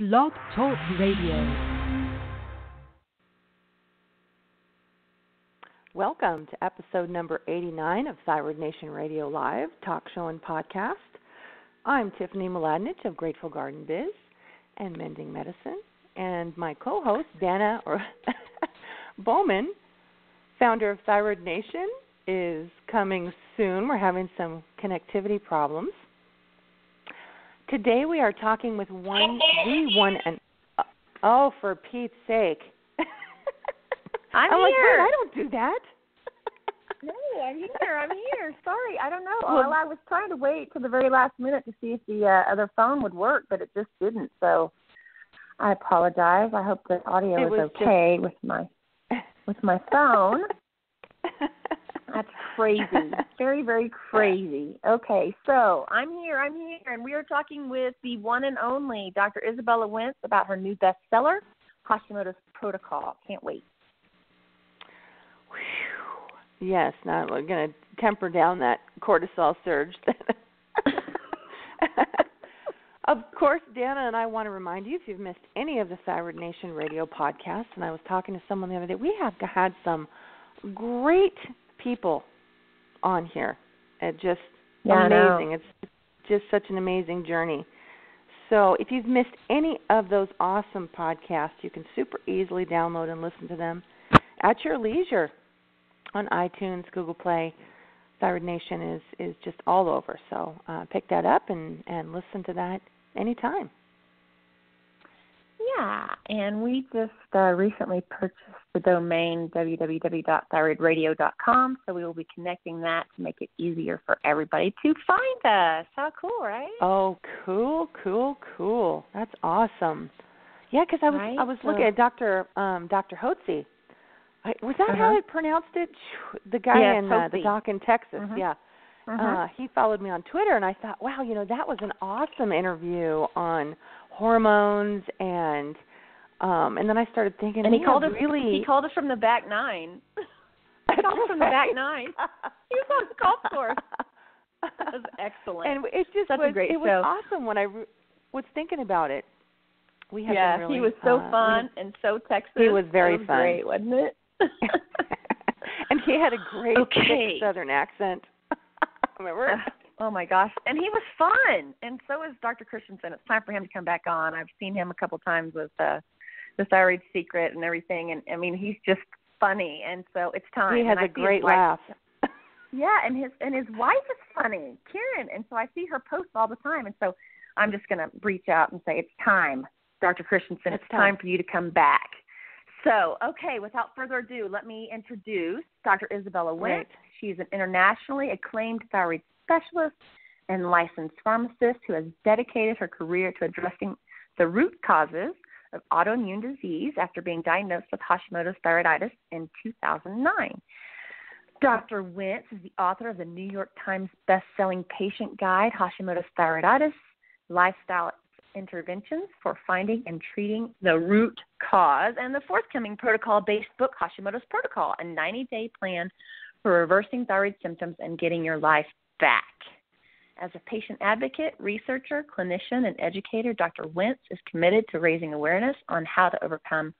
Blog Talk Radio. Welcome to episode number 89 of Thyroid Nation Radio Live, talk show and podcast. I'm Tiffany Mladinich of Grateful Garden Biz and Mending Medicine, and my co host, Danna or Bowman, founder of Thyroid Nation, is coming soon. We're having some connectivity problems. Today we are talking with one, the one and uh, oh, for Pete's sake! I'm, I'm like, here. wait, I don't do that. no, I'm here. I'm here. Sorry, I don't know. Well- I was trying to wait to the very last minute to see if the uh, other phone would work, but it just didn't. So I apologize. I hope the audio is okay with my with my phone. That's crazy. very, very crazy. Okay, so I'm here. I'm here, and we are talking with the one and only Dr. Izabella Wentz about her new bestseller, Hashimoto's Protocol. Can't wait. Whew. Yes, now we're going to temper down that cortisol surge. of course, Danna and I want to remind you if you've missed any of the Thyroid Nation radio podcasts, and I was talking to someone the other day, we have had some great people on here. It just Yeah, amazing. It's just such an amazing journey. So, if you've missed any of those awesome podcasts, you can super easily download and listen to them at your leisure on iTunes, Google Play. Thyroid Nation is is just all over. So, uh, pick that up and and listen to that anytime. Yeah, and we just uh, recently purchased the domain www.thyroidradio.com, so we will be connecting that to make it easier for everybody to find us. How cool, right? Oh, cool, cool, cool. That's awesome. Yeah, because I was Right, I was looking so- at Dr. Um, Dr. Hotze. I, was that how Uh-huh. I pronounced it? The guy Yes, in uh, the doc in Texas. Mhm. Yeah. Uh-huh. Uh, he followed me on Twitter, and I thought, wow, you know, that was an awesome interview on hormones and. Um, and then I started thinking, and he called us. really. He called us from the back nine. He called us from the back nine. He was on the golf course. That was excellent. and it just Such a was great it was awesome when I re- was thinking about it. We have yeah, really, he was so uh, we- fun and so Texas. He was very was fun. Great, wasn't it? and he had a great Okay. southern accent. Remember? Oh my gosh. And he was fun. And so is Dr. Christianson. It's time for him to come back on. I've seen him a couple times with uh the thyroid secret and everything and I mean he's just funny and so it's time. he has and I a his great wife- laugh. Yeah, and his and his wife is funny, Karen, and so I see her post all the time and so I'm just gonna reach out and say, It's time, Dr. Christianson, It's it's, time. time for you to come back. So, okay, without further ado, let me introduce Dr. Izabella. Right. She's an internationally acclaimed thyroid specialist and licensed pharmacist who has dedicated her career to addressing the root causes of autoimmune disease after being diagnosed with Hashimoto's thyroiditis in 2009. Dr. Wentz is the author of the New York Times best-selling patient guide, Hashimoto's Thyroiditis, Lifestyle Interventions for Finding and Treating the Root Cause, and the forthcoming protocol-based book, Hashimoto's Protocol, a 90-day plan for reversing thyroid symptoms and getting your life back. As a patient advocate, researcher, clinician, and educator, Dr. Wentz is committed to raising awareness on how to overcome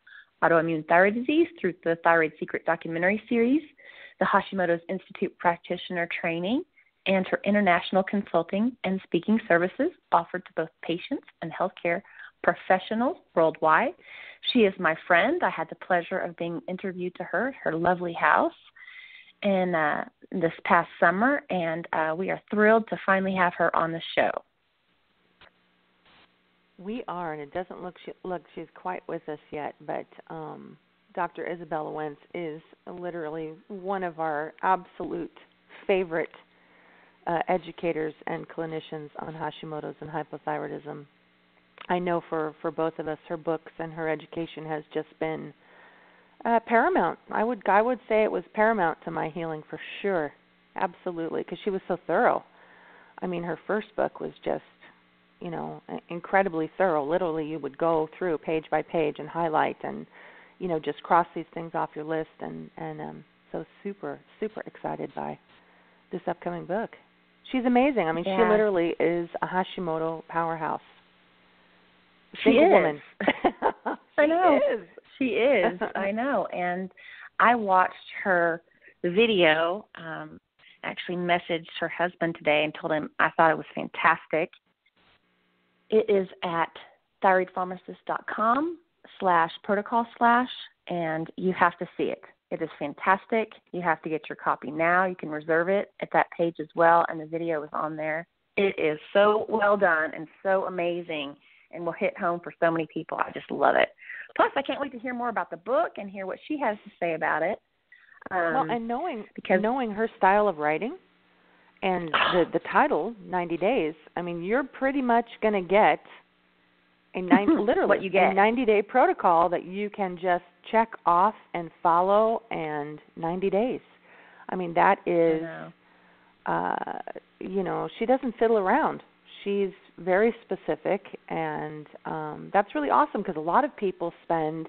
autoimmune thyroid disease through the Thyroid Secret documentary series, the Hashimoto's Institute practitioner training, and her international consulting and speaking services offered to both patients and healthcare professionals worldwide. She is my friend. I had the pleasure of being interviewed to her at her lovely house in uh, this past summer, and uh, we are thrilled to finally have her on the show. We are, and it doesn't look she, look she's quite with us yet. But um, Dr. Izabella Wentz is literally one of our absolute favorite uh, educators and clinicians on Hashimoto's and hypothyroidism. I know for for both of us, her books and her education has just been uh, paramount. I would I would say it was paramount to my healing for sure, absolutely, because she was so thorough. I mean, her first book was just you know incredibly thorough literally you would go through page by page and highlight and you know just cross these things off your list and and um so super super excited by this upcoming book she's amazing i mean she literally is a hashimoto powerhouse She single is. woman. I know. She is. She is. I know. And I watched her video. Um, actually messaged her husband today and told him I thought it was fantastic. It is at thyroidpharmacist.com slash protocol slash, and you have to see it. It is fantastic. You have to get your copy now. You can reserve it at that page as well, and the video is on there. It is so well done and so amazing, and will hit home for so many people. I just love it. Plus, I can't wait to hear more about the book and hear what she has to say about it. Um, well, and knowing because knowing her style of writing and the the title 90 days, I mean, you're pretty much going to get a nine literally What you get. a 90 day protocol that you can just check off and follow and 90 days. I mean, that is I know. uh you know, she doesn't fiddle around. She's very specific and um that's really awesome because a lot of people spend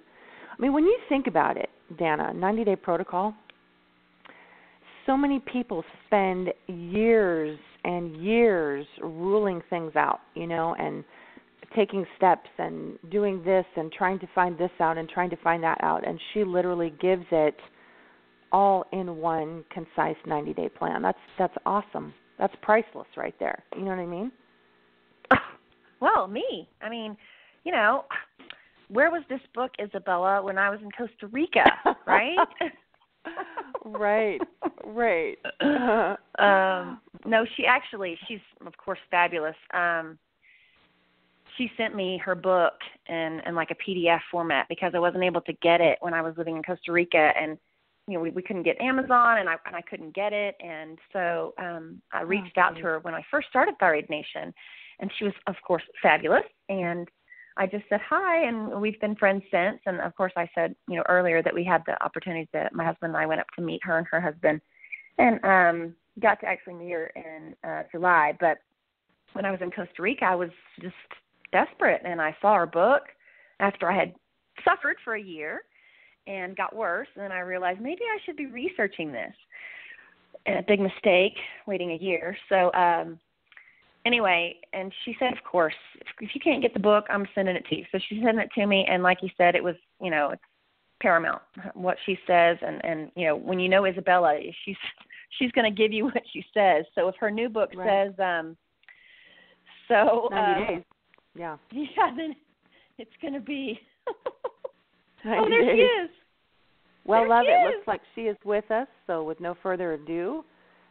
I mean, when you think about it, Danna, 90 day protocol, so many people spend years and years ruling things out, you know, and taking steps and doing this and trying to find this out and trying to find that out. And she literally gives it all in one concise 90 day plan. That's that's awesome. That's priceless right there. You know what I mean? Well, me. I mean, you know, where was this book, Izabella, when I was in Costa Rica, right? right. Right. um no, she actually she's of course fabulous. Um she sent me her book in in like a PDF format because I wasn't able to get it when I was living in Costa Rica and you know we, we couldn't get Amazon and I and I couldn't get it and so um I reached out to her when I first started Thyroid Nation and she was of course fabulous. And I just said hi and we've been friends since. And of course I said you know earlier that we had the opportunity that my husband and I went up to meet her and her husband and um got to actually meet her in uh July. But when I was in Costa Rica I was just desperate. And I saw her book after I had suffered for a year and got worse. And then I realized maybe I should be researching this. And a big mistake waiting a year. So um anyway, and she said of course, if, if you can't get the book, I'm sending it to you. So she sent it to me and like you said it was, you know, it's paramount what she says and and you know, when you know Izabella, she's she's going to give you what she says. So if her new book Right. says um so 90 uh, days. Yeah. yeah, then it's going to be. oh, there days. she is. Well, There love it. is. Looks like she is with us. So, with no further ado,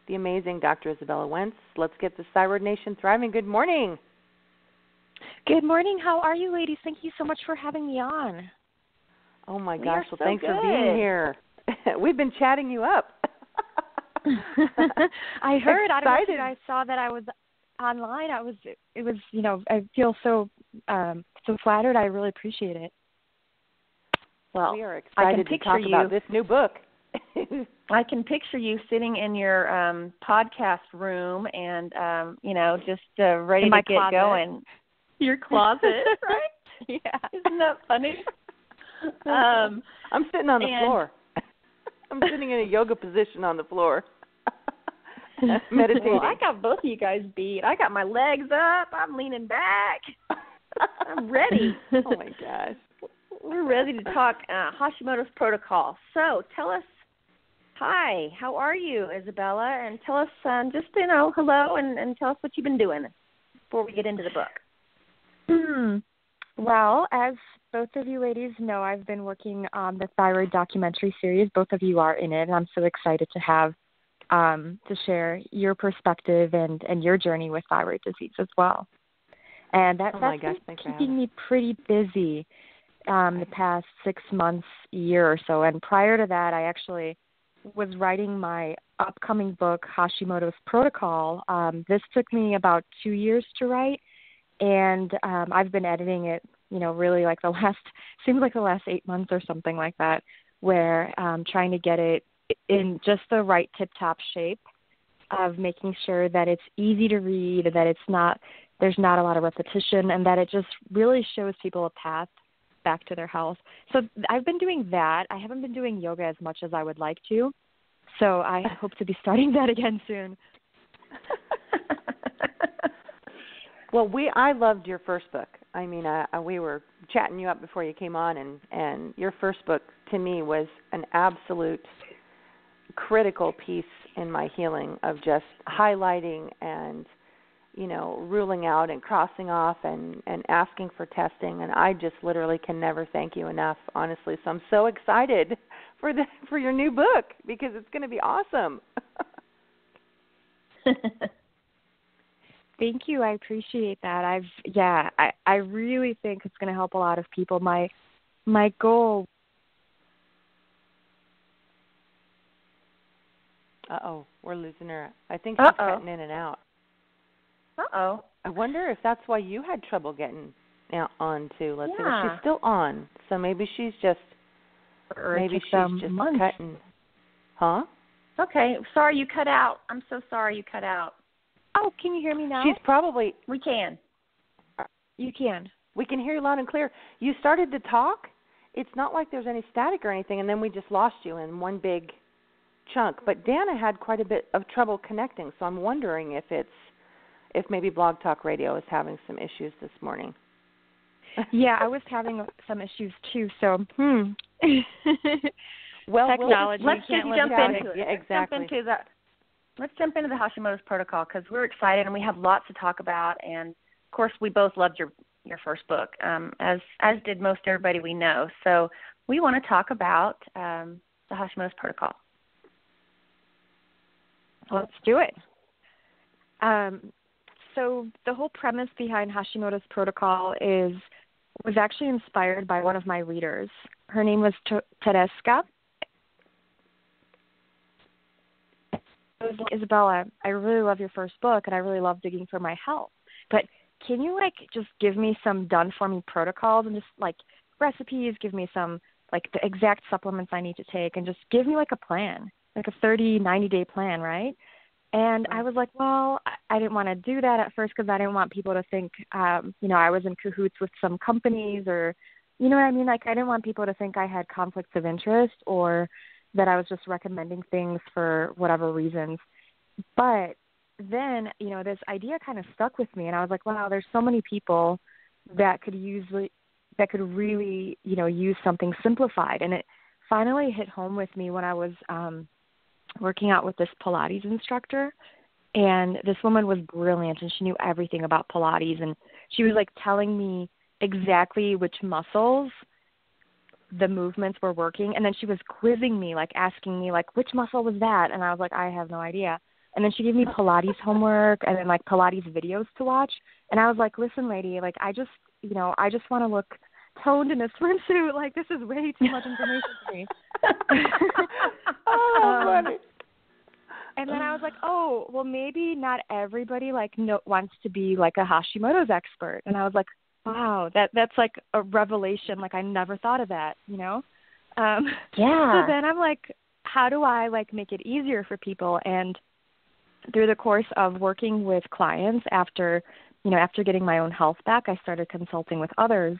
the amazing Dr. Izabella Wentz. Let's get the Thyroid Nation thriving. Good morning. Good morning. How are you, ladies? Thank you so much for having me on. Oh my We gosh! Well, so thanks for being here. We've been chatting you up. I heard. I don't know if you guys saw that I was online. I was. It was. You know. I feel so. Um. So flattered. I really appreciate it. Well, we are I can excited to picture talk you. about this new book. I can picture you sitting in your um podcast room and um, you know, just uh, ready In to get closet. going. Your closet, right? Yeah. Isn't that funny? um, I'm sitting on the and- floor. I'm sitting in a yoga position on the floor, meditating. well, I got both of you guys beat. I got my legs up. I'm leaning back. I'm ready. oh my gosh. We're ready to talk uh, Hashimoto's protocol. So tell us, hi, how are you, Izabella? And tell us um, just, you know, hello and, and tell us what you've been doing before we get into the book. Hmm. Well, as both of you ladies know, I've been working on the thyroid documentary series. Both of you are in it, and I'm so excited to have um, to share your perspective and and your journey with thyroid disease as well. And that Oh that's gosh, been keeping me pretty busy um, the past six months, year or so. And prior to that, I actually was writing my upcoming book, Hashimoto's Protocol. Um, this took me about two years to write, and um, I've been editing it. You know, really like the last seems like the last eight months or something like that, where um, trying to get it in just the right tip-top shape of making sure that it's easy to read, that it's not there's not a lot of repetition, and that it just really shows people a path back to their health. So I've been doing that. I haven't been doing yoga as much as I would like to. So I hope to be starting that again soon. Well, we I loved your first book. I mean, uh, uh, we were chatting you up before you came on, and and your first book to me was an absolute critical piece in my healing of just highlighting and you know ruling out and crossing off and and asking for testing and I just literally can never thank you enough honestly so I'm so excited for the for your new book because it's going to be awesome Thank you. I appreciate that. I've yeah, I I really think it's going to help a lot of people. My my goal Uh oh, we're losing her. I think she's Uh-oh. cutting in and out. Uh oh. I wonder if that's why you had trouble getting on too. Let's see. She's still on, so maybe she's just or maybe takes she's just months. cutting. Huh? Okay. Sorry you cut out. I'm so sorry you cut out. Oh, can you hear me now? She's probably. We can. you can. We can hear you loud and clear. You started to talk. It's not like there's any static or anything, and then we just lost you in one big chunk. But Danna had quite a bit of trouble connecting, so I'm wondering if it's if maybe Blog Talk Radio is having some issues this morning. Yeah, I was having some issues too. So, hmm. well, we'll Let's just can't jump into it. it. Yeah, Let's exactly. jump into that. Let's jump into the Hashimoto's protocol because we're excited and we have lots to talk about. And of course, we both loved your your first book, um, as as did most everybody we know. So we want to talk about um, the Hashimoto's protocol. Let's do it. Um, so the whole premise behind Hashimoto's protocol is was actually inspired by one of my readers. Her name was T- Tereska. Izabella, I really love your first book, and I really love digging for my health. But can you like just give me some done for me protocols and just like recipes? Give me some like the exact supplements I need to take, and just give me like a plan, like a 30, 90 day plan, right? And I was like, well, I- didn't want to do that at first because I didn't want people to think, um, you know, I was in cahoots with some companies or, you know what I mean? Like, I didn't want people to think I had conflicts of interest or that I was just recommending things for whatever reasons. But then, you know, this idea kind of stuck with me, and I was like, wow, there's so many people that could use that could really, you know, use something simplified, and it finally hit home with me when I was um, working out with this Pilates instructor. And this woman was brilliant, and she knew everything about Pilates, and she was like telling me exactly which muscles the movements were working and then she was quizzing me like asking me like which muscle was that and i was like i have no idea and then she gave me pilates homework and then like pilates videos to watch and i was like listen lady like i just you know i just want to look toned in a swimsuit. Like this is way too much information for me. Oh, Um, funny. and then i was like oh well maybe not everybody like no, wants to be like a hashimoto's expert. And i was like wow that that's like a revelation. Like i never thought of that you know? Um Yeah. so then i'm like how do i like make it easier for people? And through the course of working with clients after you know after getting my own health back i started consulting with others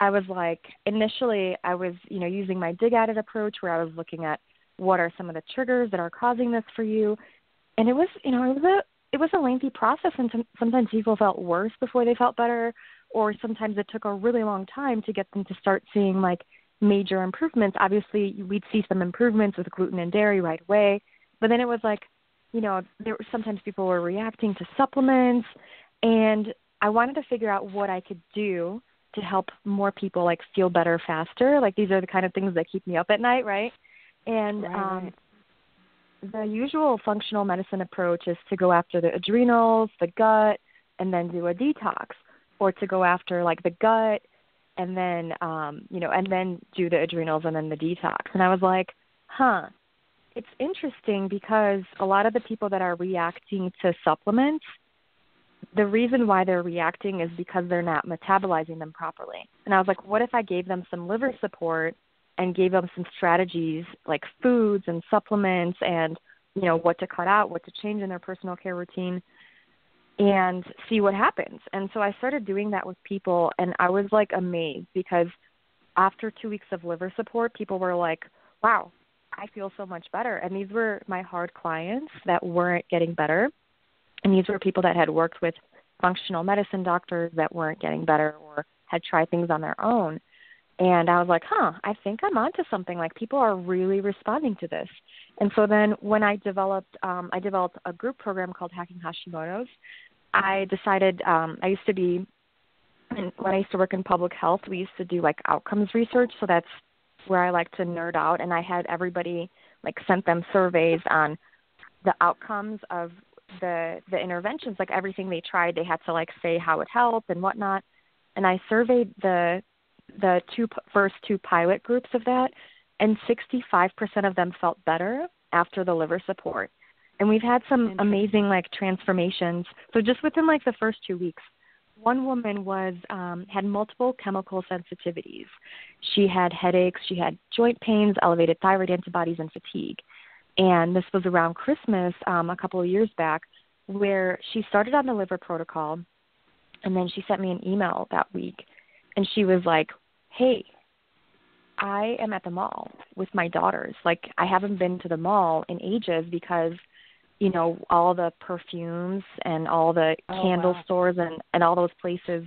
i was like initially i was you know using my dig at it approach where i was looking at what are some of the triggers that are causing this for you. And it was you know it was a it was a lengthy process and some, sometimes people felt worse before they felt better or sometimes it took a really long time to get them to start seeing like major improvements. Obviously we'd see some improvements with gluten and dairy right away but then it was like you know there were sometimes people were reacting to supplements and i wanted to figure out what i could do to help more people like feel better faster like these are the kind of things that keep me up at night right and Right, um right. the usual functional medicine approach is to go after the adrenals, the gut, and then do a detox, or to go after like the gut and then um, you know, and then do the adrenals and then the detox. And I was like, huh. It's interesting because a lot of the people that are reacting to supplements, the reason why they're reacting is because they're not metabolizing them properly. And I was like, what if I gave them some liver support and gave them some strategies like foods and supplements and you know what to cut out, what to change in their personal care routine and see what happens. And so I started doing that with people and I was like amazed because after 2 weeks of liver support, people were like, "Wow, I feel so much better." And these were my hard clients that weren't getting better. And these were people that had worked with functional medicine doctors that weren't getting better or had tried things on their own. And I was like, huh, I think I'm onto something. Like people are really responding to this. And so then when I developed, um, I developed a group program called Hacking Hashimoto's. I decided um, I used to be, when I used to work in public health, we used to do like outcomes research. So that's where I like to nerd out. And I had everybody like sent them surveys on the outcomes of the the interventions like everything they tried they had to like say how it helped and whatnot. And i surveyed the the two first two pilot groups of that and 65% of them felt better after the liver support. And we've had some amazing like transformations. So just within like the first two weeks one woman was um had multiple chemical sensitivities. She had headaches she had joint pains elevated thyroid antibodies and fatigue and this was around Christmas um, a couple of years back, where she started on the liver protocol, and then she sent me an email that week, and she was like, "Hey, I am at the mall with my daughters. Like I haven't been to the mall in ages because." you know all the perfumes and all the oh, candle wow. stores and and all those places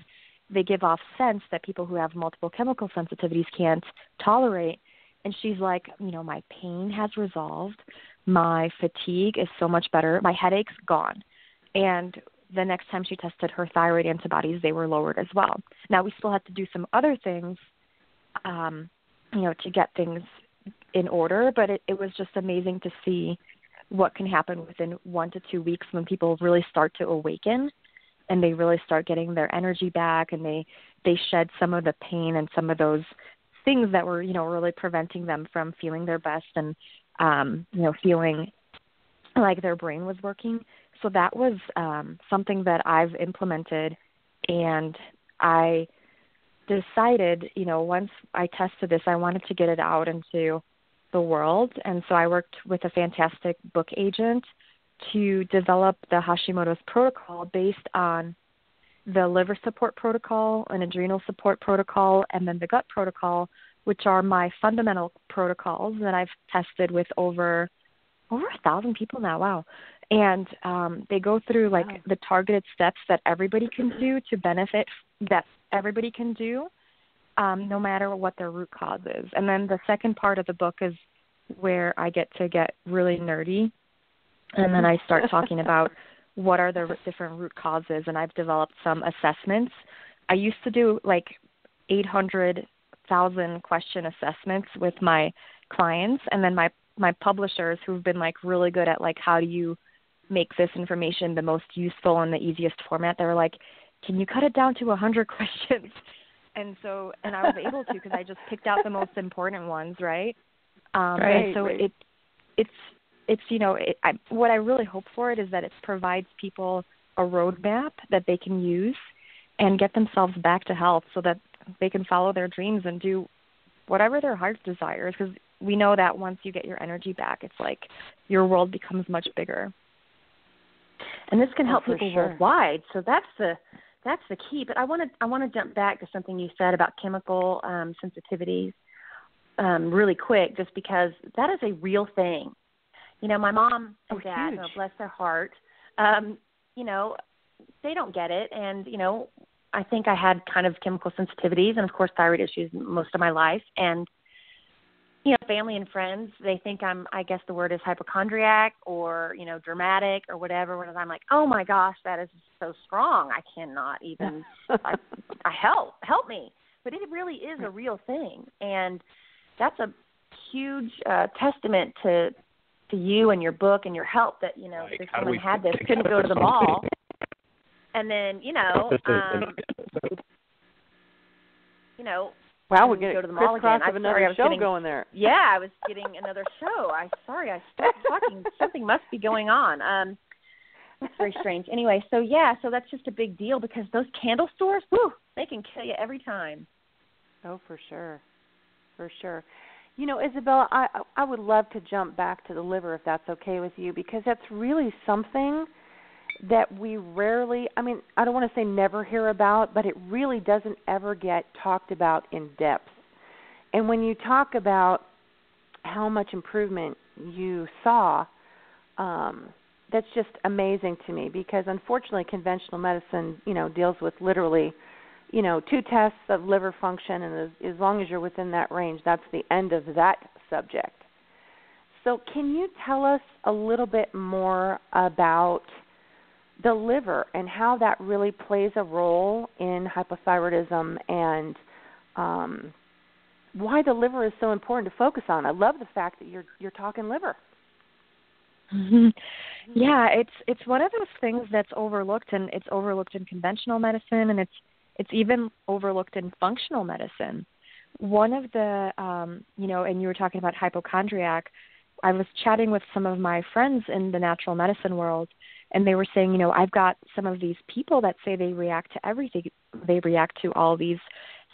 they give off scents that people who have multiple chemical sensitivities can't tolerate and she's like, you know, my pain has resolved. My fatigue is so much better. My headache's gone. And the next time she tested her thyroid antibodies, they were lowered as well. Now we still have to do some other things, um, you know, to get things in order, but it, it was just amazing to see what can happen within one to two weeks when people really start to awaken and they really start getting their energy back and they they shed some of the pain and some of those things that were you know really preventing them from feeling their best and um you know feeling like their brain was working. So that was um something that I've implemented and I decided you know once I tested this I wanted to get it out into the world. And so I worked with a fantastic book agent to develop the Hashimoto's protocol based on the liver support protocol, an adrenal support protocol, and then the gut protocol, which are my fundamental protocols that I've tested with over over a thousand people now. Wow. And um, they go through like wow. the targeted steps that everybody can do to benefit that everybody can do, um, no matter what their root cause is. And then the second part of the book is where I get to get really nerdy, and then I start talking about what are the different root causes and I've developed some assessments. I used to do like 800,000 question assessments with my clients and then my my publishers who've been like really good at like how do you make this information the most useful and the easiest format they were like can you cut it down to a 100 questions and so and I was able to because I just picked out the most important ones right um right, and so right. it it's it's you know it, I, what I really hope for it is that it provides people a roadmap that they can use and get themselves back to health so that they can follow their dreams and do whatever their heart desires. Because we know that once you get your energy back it's like your world becomes much bigger. And this can oh, help people sure. worldwide. So that's the that's the key. But i want to i want to jump back to something you said about chemical um sensitivities um really quick just because that is a real thing you know, my mom and oh, dad, oh, bless their heart, um, you know, they don't get it. And, you know, I think I had kind of chemical sensitivities and, of course, thyroid issues most of my life. And, you know, family and friends, they think I'm, I guess the word is hypochondriac or, you know, dramatic or whatever. Whereas I'm like, oh my gosh, that is so strong. I cannot even, I, I help, help me. But it really is a real thing. And that's a huge uh, testament to to you and your book and your help that you know like, this woman had this couldn't go to the mall and then you know um you know Wow, we're getting go to the mall crisscross again. of I'm another sorry, I was show getting, going there. Yeah, I was getting another show. I sorry, I stopped talking. Something must be going on. Um that's very strange. Anyway, so yeah, so that's just a big deal because those candle stores, whew, they can kill you every time. Oh, for sure, for sure. You know, Izabella, I I would love to jump back to the liver if that's okay with you because that's really something that we rarely I mean, I don't want to say never hear about, but it really doesn't ever get talked about in depth. And when you talk about how much improvement you saw um that's just amazing to me because unfortunately conventional medicine, you know, deals with literally, you know, two tests of liver function and as, as long as you're within that range, that's the end of that subject. So, can you tell us a little bit more about the liver and how that really plays a role in hypothyroidism and um, why the liver is so important to focus on? I love the fact that you're you're talking liver. Yeah, it's it's one of those things that's overlooked, and it's overlooked in conventional medicine, and it's it's even overlooked in functional medicine. One of the, um, you know, and you were talking about hypochondriac. I was chatting with some of my friends in the natural medicine world, and they were saying, you know, I've got some of these people that say they react to everything. They react to all these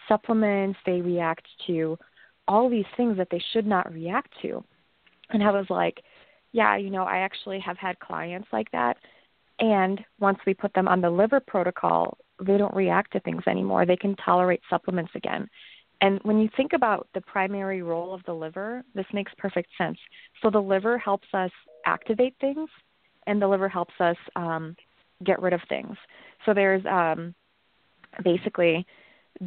supplements. They react to all these things that they should not react to. And I was like, yeah, you know, I actually have had clients like that. And once we put them on the liver protocol, they don't react to things anymore. They can tolerate supplements again. And when you think about the primary role of the liver, this makes perfect sense. So the liver helps us activate things, and the liver helps us um, get rid of things. So there's um, basically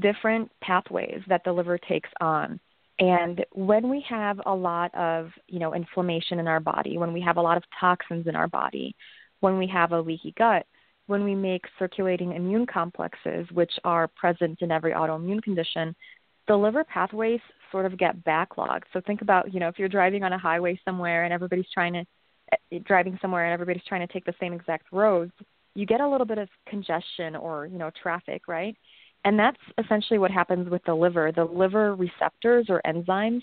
different pathways that the liver takes on and when we have a lot of, you know, inflammation in our body, when we have a lot of toxins in our body, when we have a leaky gut, when we make circulating immune complexes, which are present in every autoimmune condition, the liver pathways sort of get backlogged. So think about, you know, if you're driving on a highway somewhere and everybody's trying to eh, driving somewhere and everybody's trying to take the same exact roads, you get a little bit of congestion or, you know, traffic, right? And that's essentially what happens with the liver. The liver receptors or enzymes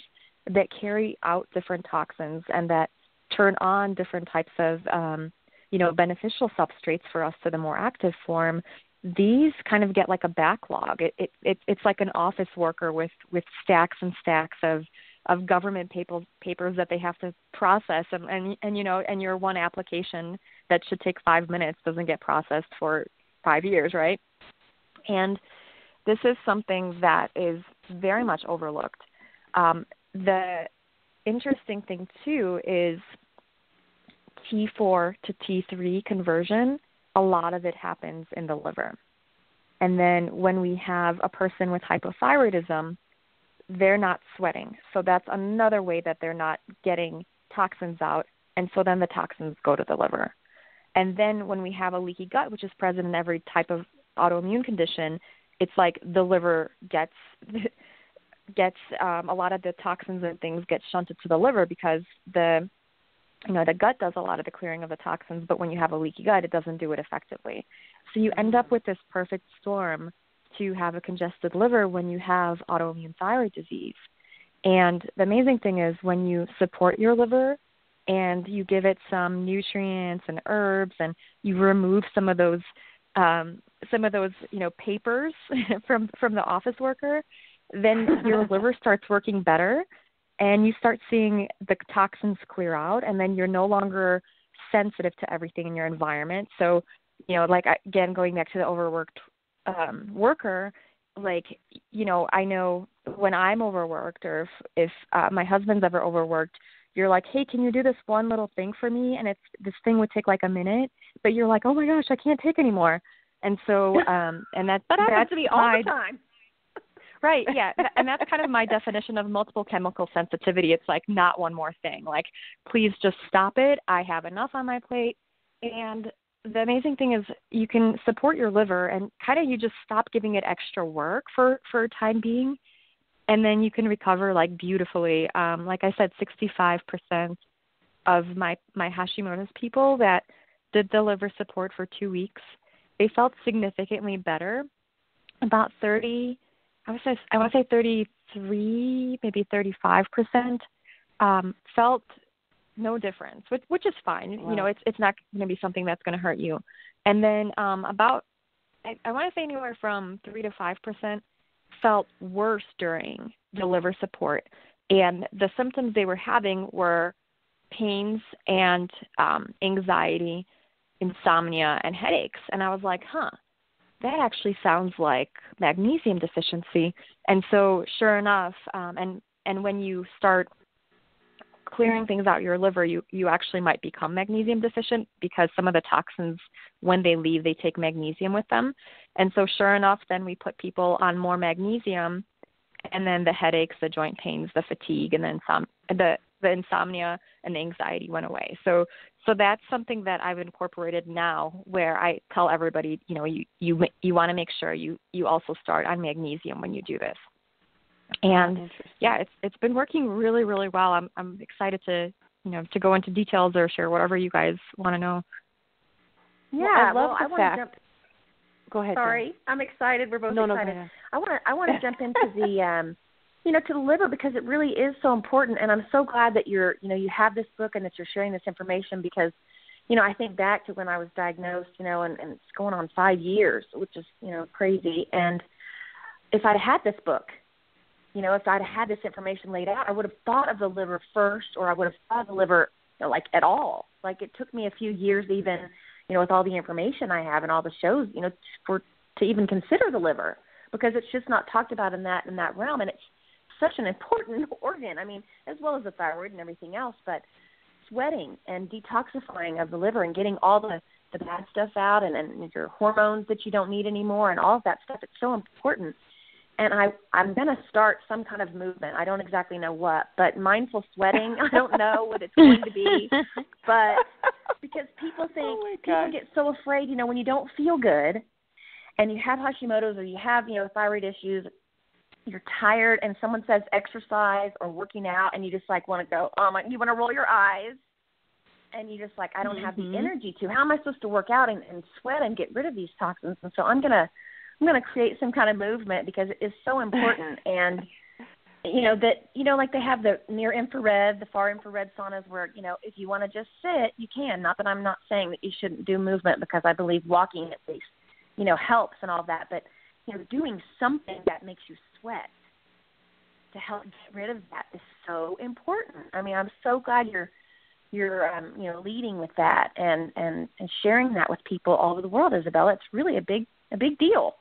that carry out different toxins and that turn on different types of um, you know beneficial substrates for us to the more active form these kind of get like a backlog. It, it, it it's like an office worker with with stacks and stacks of of government paper, papers that they have to process. And, and and you know and your one application that should take 5 minutes doesn't get processed for 5 years right? And this is something that is very much overlooked. Um, the interesting thing too is T4 to T3 conversion. A lot of it happens in the liver. And then when we have a person with hypothyroidism, they're not sweating. So that's another way that they're not getting toxins out. And so then the toxins go to the liver. And then when we have a leaky gut, which is present in every type of autoimmune condition, it's like the liver gets gets um, a lot of the toxins and things get shunted to the liver because the you know the gut does a lot of the clearing of the toxins but when you have a leaky gut it doesn't do it effectively. So you end up with this perfect storm to have a congested liver when you have autoimmune thyroid disease. And the amazing thing is when you support your liver and you give it some nutrients and herbs and you remove some of those um, some of those you know papers from from the office worker, then your liver starts working better, and you start seeing the toxins clear out, and then you're no longer sensitive to everything in your environment. So you know, like again, going back to the overworked um, worker, like you know, I know when I'm overworked, or if if uh, my husband's ever overworked, you're like, hey, can you do this one little thing for me? And it's this thing would take like a minute, but you're like, oh my gosh, I can't take anymore. And so, um, and that's that happens that's to me all the time. Right, yeah, and that's kind of my definition of multiple chemical sensitivity. It's like not one more thing. Like, please just stop it. I have enough on my plate. And the amazing thing is you can support your liver and kind of you just stop giving it extra work for for a time being and then you can recover like beautifully. Um, like I said, 65% of my my Hashimoto's people that did the liver support for two weeks, they felt significantly better. About 30, I would say I want to say 33, maybe 35 percent um, felt no difference, which which is fine. Wow. You know, it's it's not going to be something that's going to hurt you. And then um, about I, I want to say anywhere from three to five percent felt worse during the liver support. And the symptoms they were having were pains and um, anxiety, insomnia, and headaches. And I was like, huh, that actually sounds like magnesium deficiency. And so, sure enough, um, and and when you start clearing things out your liver, you you actually might become magnesium deficient because some of the toxins when they leave they take magnesium with them. And so sure enough, then we put people on more magnesium and then the headaches, the joint pains, the fatigue and then some the the insomnia and the anxiety went away. So so that's something that I've incorporated now where I tell everybody, you know, you you you want to make sure you you also start on magnesium when you do this. And yeah, it's it's been working really really well. I'm I'm excited to, you know, to go into details or share whatever you guys want to know. Yeah, well, I love well, the I fact. Jump, go ahead. sorry, Jen. I'm excited. We're both no, excited. No, I want to I want to jump into the um you know to the liver because it really is so important. And i'm so glad that you're you know you have this book and that you're sharing this information because you know i think back to when i was diagnosed you know and, and it's going on five years which is you know crazy. And if i'd had this book you know if i'd had this information laid out i would have thought of the liver first or i would have thought of the liver you know, like at all. Like it took me a few years even you know with all the information i have and all the shows you know for to even consider the liver because it's just not talked about in that in that realm. And it's such an important organ. I mean, as well as the thyroid and everything else, but sweating and detoxifying of the liver and getting all the the bad stuff out and, and your hormones that you don't need anymore and all of that stuff. It's so important. And I I'm gonna start some kind of movement. I don't exactly know what, but mindful sweating. I don't know what it's going to be, but because people think oh people get so afraid. You know, when you don't feel good, and you have Hashimoto's or you have you know thyroid issues, you're tired and someone says exercise or working out and you just like want to go oh my you want to roll your eyes and you just like i don't mm-hmm. have the Mm-hmm. energy to how am i supposed to work out and, and sweat and get rid of these toxins and so i'm going to i'm going to create some kind of movement because it is so important and you know that you know like they have the near infrared the far infrared saunas where you know if you want to just sit you can not that i'm not saying that you shouldn't do movement because i believe walking at least you know helps and all that but you know doing something that makes you sweat to help get rid of that is so important. I mean, I'm so glad you're you're um, you know leading with that and and and sharing that with people all over the world, Izabella. It's really a big a big deal.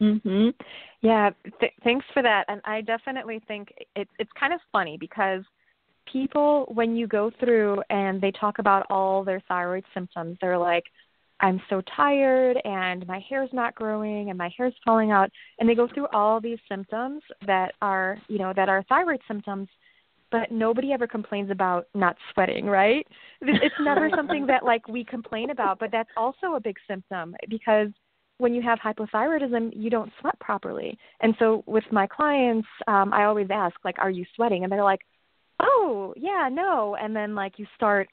Mhm. Yeah, th- thanks for that. And I definitely think it's it's kind of funny because people when you go through and they talk about all their thyroid symptoms, they're like, I'm so tired and my hair's not growing and my hair's falling out and they go through all these symptoms that are, you know, that are thyroid symptoms but nobody ever complains about not sweating, right? It's never something that like we complain about, but that's also a big symptom because when you have hypothyroidism, you don't sweat properly. And so with my clients, um I always ask like are you sweating? And they're like, "Oh, yeah, no." And then like you start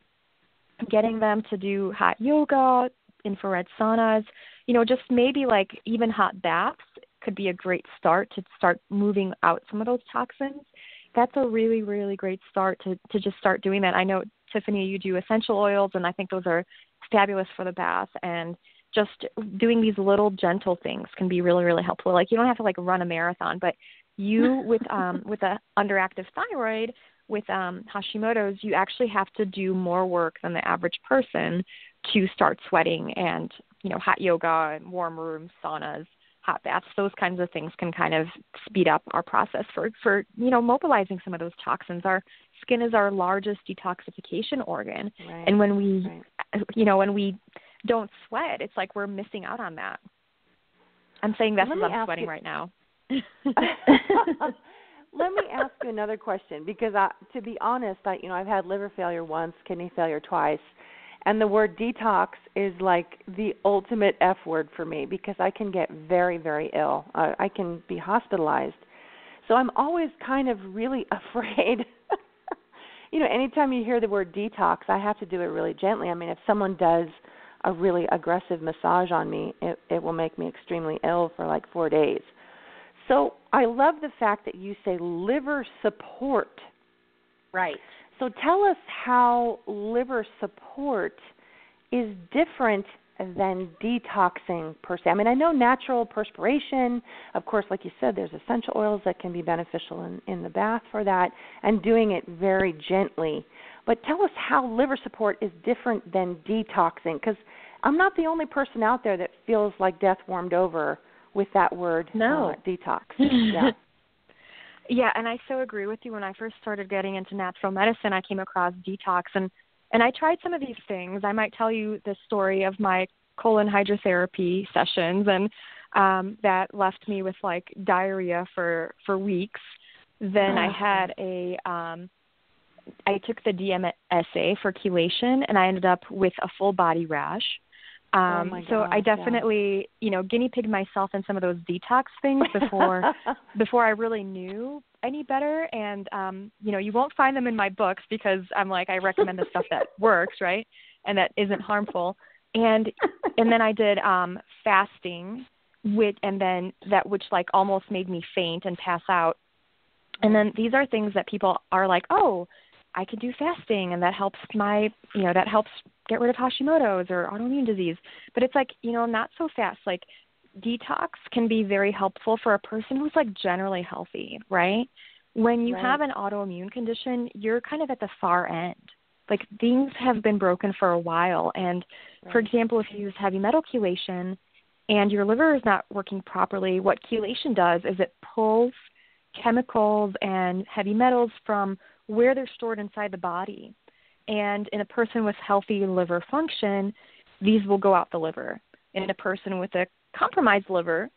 getting them to do hot yoga, infrared saunas, you know, just maybe like even hot baths could be a great start to start moving out some of those toxins. That's a really, really great start to, to just start doing that. I know, Tiffany, you do essential oils, and I think those are fabulous for the bath. And just doing these little gentle things can be really, really helpful. Like you don't have to like run a marathon, but you with um with a underactive thyroid with um Hashimoto's, you actually have to do more work than the average person to start sweating and you know hot yoga and warm rooms saunas hot baths those kinds of things can kind of speed up our process for for you know mobilizing some of those toxins our skin is our largest detoxification organ right. and when we right. you know when we don't sweat it's like we're missing out on that i'm saying that Let because i'm sweating you- right now Let me ask you another question because I, to be honest, I you know I've had liver failure once, kidney failure twice, and the word detox is like the ultimate F word for me because I can get very very ill. Uh, I can be hospitalized. So I'm always kind of really afraid. you know, anytime you hear the word detox, I have to do it really gently. I mean, if someone does a really aggressive massage on me, it it will make me extremely ill for like 4 days. So I love the fact that you say liver support. Right. So tell us how liver support is different than detoxing per se. I mean, I know natural perspiration, of course, like you said, there's essential oils that can be beneficial in, in the bath for that, and doing it very gently. But tell us how liver support is different than detoxing, because I'm not the only person out there that feels like death warmed over with that word No. uh, detox. Yeah. Yeah, and I so agree with you. When I first started getting into natural medicine, I came across detox and and I tried some of these things. I might tell you the story of my colon hydrotherapy sessions and um that left me with like diarrhea for for weeks. Then I had a um I took the DMSA for chelation and I ended up with a full body rash. Um, oh so gosh, I definitely, yeah. you know, guinea pig myself in some of those detox things before before I really knew any better. And um, you know, you won't find them in my books because I'm like I recommend the stuff that works, right, and that isn't harmful. And and then I did um, fasting, with and then that which like almost made me faint and pass out. And then these are things that people are like, oh, I could do fasting and that helps my, you know, that helps get rid of Hashimoto's or autoimmune disease. But it's like, you know, not so fast. Like detox can be very helpful for a person who's like generally healthy, right? When you right. have an autoimmune condition, you're kind of at the far end. Like things have been broken for a while and right. for example, if you use heavy metal chelation and your liver is not working properly, what chelation does is it pulls chemicals and heavy metals from where they're stored inside the body. And in a person with healthy liver function, these will go out the liver. In a person with a compromised liver,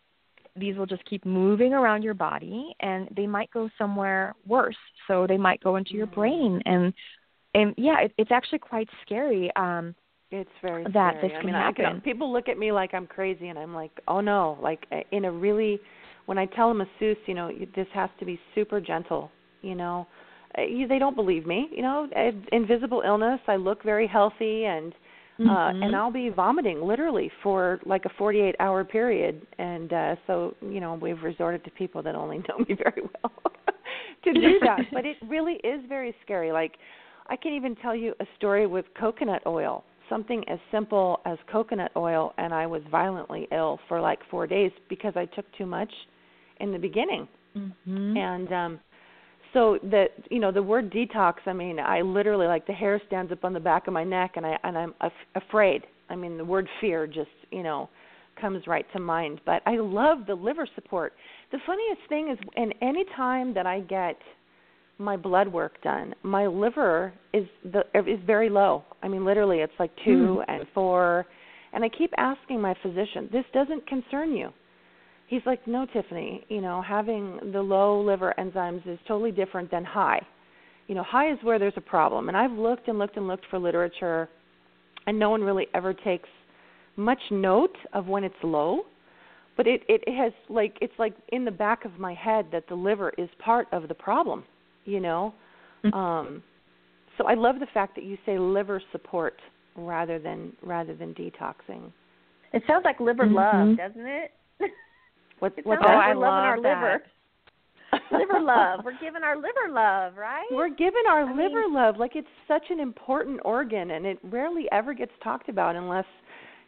these will just keep moving around your body and they might go somewhere worse. So they might go into your Mm. brain and and yeah, it, it's actually quite scary. Um it's very that scary. this I can mean, happen. I can, people look at me like I'm crazy, and I'm like, oh no, like uh, in a really, when I tell them a masseuse, you know, this has to be super gentle, you know, uh, they don't believe me, you know, uh, invisible illness. I look very healthy, and uh, Mhm. and I'll be vomiting literally for like a 48 hour period, and uh, so you know, we've resorted to people that only know me very well to do that, but it really is very scary. Like, I can even tell you a story with coconut oil something as simple as coconut oil and I was violently ill for like 4 days because I took too much in the beginning. Mhm. And um so the you know the word detox I mean I literally like the hair stands up on the back of my neck and I and I'm af- afraid. I mean the word fear just, you know, comes right to mind, but I love the liver support. The funniest thing is and any time that I get my blood work done, my liver is the is very low. I mean, literally, it's like two and four, and I keep asking my physician, "This doesn't concern you?" He's like, "No, Tiffany. You know, having the low liver enzymes is totally different than high. You know, high is where there's a problem." And I've looked and looked and looked for literature, and no one really ever takes much note of when it's low. But it it has like it's like in the back of my head that the liver is part of the problem you know um so i love the fact that you say liver support rather than rather than detoxing It sounds like liver Mhm. love, doesn't it? what It what's sounds Oh, like that we're loving our liver. that. liver love. We're giving our liver love, right? we're given our I liver mean- love like it's such an important organ and it rarely ever gets talked about unless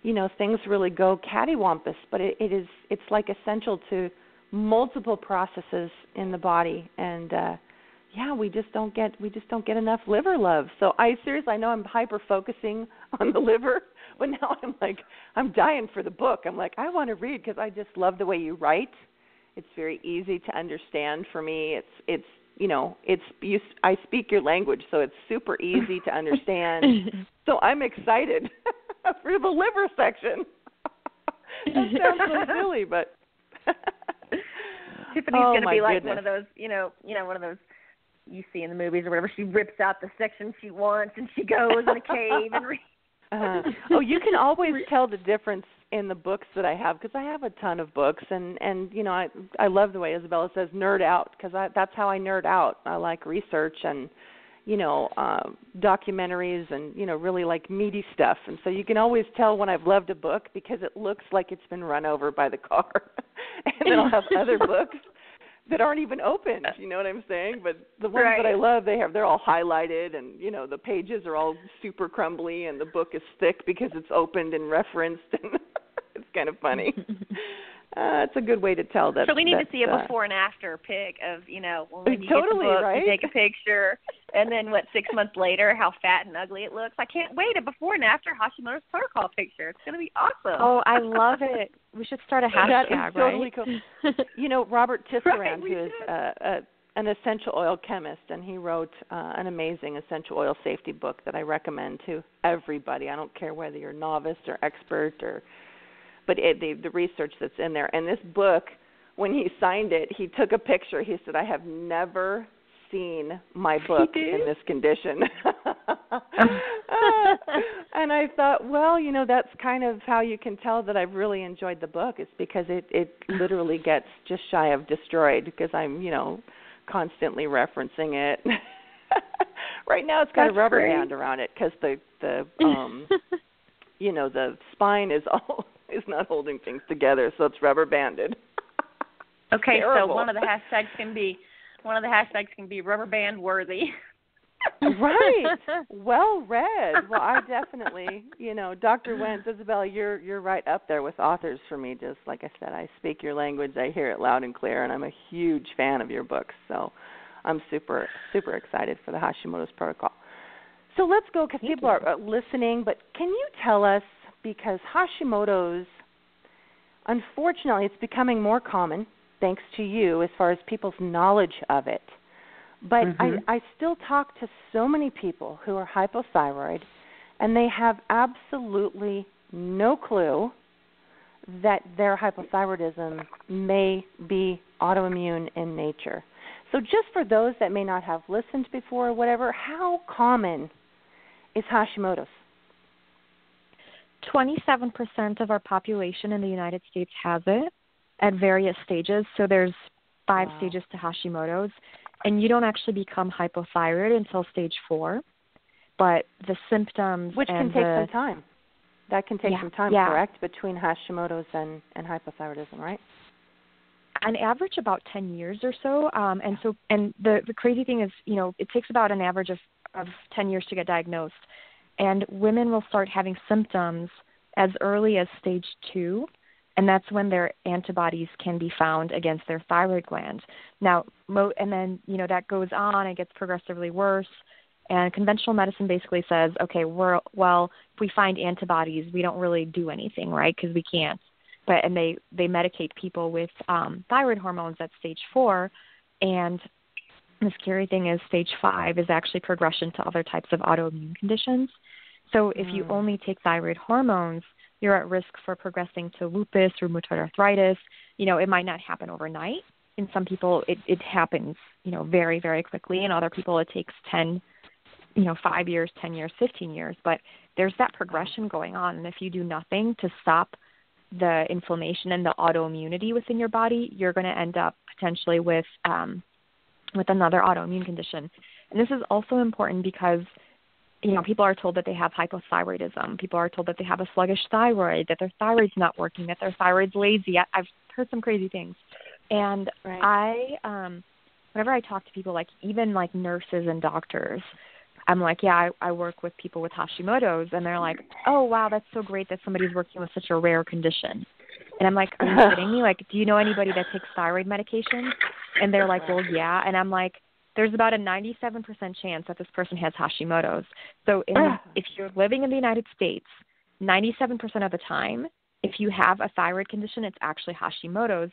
you know things really go cattywampus but it, it is it's like essential to multiple processes in the body and uh yeah we just don't get we just don't get enough liver love so i seriously i know i'm hyper focusing on the liver but now i'm like i'm dying for the book i'm like i want to read because i just love the way you write it's very easy to understand for me it's it's you know it's you i speak your language so it's super easy to understand so i'm excited for the liver section that sounds so silly but Tiffany's oh, gonna be like goodness. one of those, you know, you know, one of those you see in the movies or whatever. She rips out the section she wants and she goes in a cave and reads. Uh-huh. Oh, you can always tell the difference in the books that I have because I have a ton of books, and and you know I I love the way Izabella says nerd out because I that's how I nerd out. I like research and you know uh, documentaries and you know really like meaty stuff, and so you can always tell when I've loved a book because it looks like it's been run over by the car, and then I'll have other books that aren't even opened. You know what I'm saying? But the ones that I love, they have they're all highlighted, and you know the pages are all super crumbly, and the book is thick because it's opened and referenced, and it's kind of funny. Uh, it's a good way to tell that. So we need to see a uh, before and after pic of, you know, when you Totally, get the book, right? you take a picture, and then what six months later, how fat and ugly it looks. I can't wait a before and after Hashimoto's protocol picture. It's gonna be awesome. Oh, I love it. We should start a That hashtag, is totally right? You know, Robert Tisserand, Right, we who is should. a, a an essential oil chemist, and he wrote uh, an amazing essential oil safety book that I recommend to everybody. I don't care whether you're novice or expert or, but it, the the research that's in there. And this book, when he signed it, he took a picture. He said, "I have never seen my book in this condition. and I thought, well, you know, that's kind of how you can tell that I've really enjoyed the book It's because it it literally gets just shy of destroyed because I'm, you know, constantly referencing it. right now it's got that's a rubber great. band around it cuz the the um you know, the spine is all is not holding things together, so it's rubber banded. Okay, Terrible. so one of the hashtags can be one of the hashtags can be rubber band worthy. right. Well read. Well, I definitely, you know, Dr. Wentz, Izabella, you're you're right up there with authors for me. Just like I said, I speak your language, I hear it loud and clear, and I'm a huge fan of your books. So, I'm super super excited for the Hashimoto's protocol. So let's go because people are uh, listening. But can you tell us because Hashimoto's, unfortunately, it's becoming more common thanks to you as far as people's knowledge of it. But Mhm. I, I still talk to so many people who are hypothyroid, and they have absolutely no clue that their hypothyroidism may be autoimmune in nature. So, just for those that may not have listened before or whatever, how common is Hashimoto's? 27% of our population in the United States has it at various stages. So there's five Wow. stages to Hashimoto's, and you don't actually become hypothyroid until stage four. But the symptoms Which can take the, some time. That can take Yeah, some time, yeah. correct, between Hashimoto's and, and hypothyroidism, right? on average about 10 years or so um and so and the the crazy thing is you know it takes about an average of of 10 years to get diagnosed and women will start having symptoms as early as stage 2 and that's when their antibodies can be found against their thyroid gland. Now mo- and then you know that goes on and gets progressively worse and conventional medicine basically says okay we're well if we find antibodies we don't really do anything right because we can't. But and they they medicate people with um thyroid hormones at stage 4 and the scary thing is stage 5 is actually progression to other types of autoimmune conditions so if you Mm. only take thyroid hormones you're at risk for progressing to lupus or rheumatoid arthritis. You know it might not happen overnight. In some people it it happens you know very very quickly. In other people it takes 10 you know 5 years 10 years 15 years. But there's that progression going on. And if you do nothing to stop the inflammation and the autoimmunity within your body, you're going to end up potentially with um, with another autoimmune condition. And this is also important because you know people are told that they have hypothyroidism. People are told that they have a sluggish thyroid, that their thyroid's not working, that their thyroid's lazy. I- I've heard some crazy things. And Right. I um whenever I talk to people like even like nurses and doctors, I'm like, yeah, I, I work with people with Hashimoto's, and they're like, oh wow, that's so great that somebody's working with such a rare condition. And I'm like, are you kidding me? Like, do you know anybody that takes thyroid medication? And they're like, well, yeah. And I'm like, there's about a 97% chance that this person has Hashimoto's. So in, Ah. if you're living in the United States, 97% of the time, if you have a thyroid condition, it's actually Hashimoto's,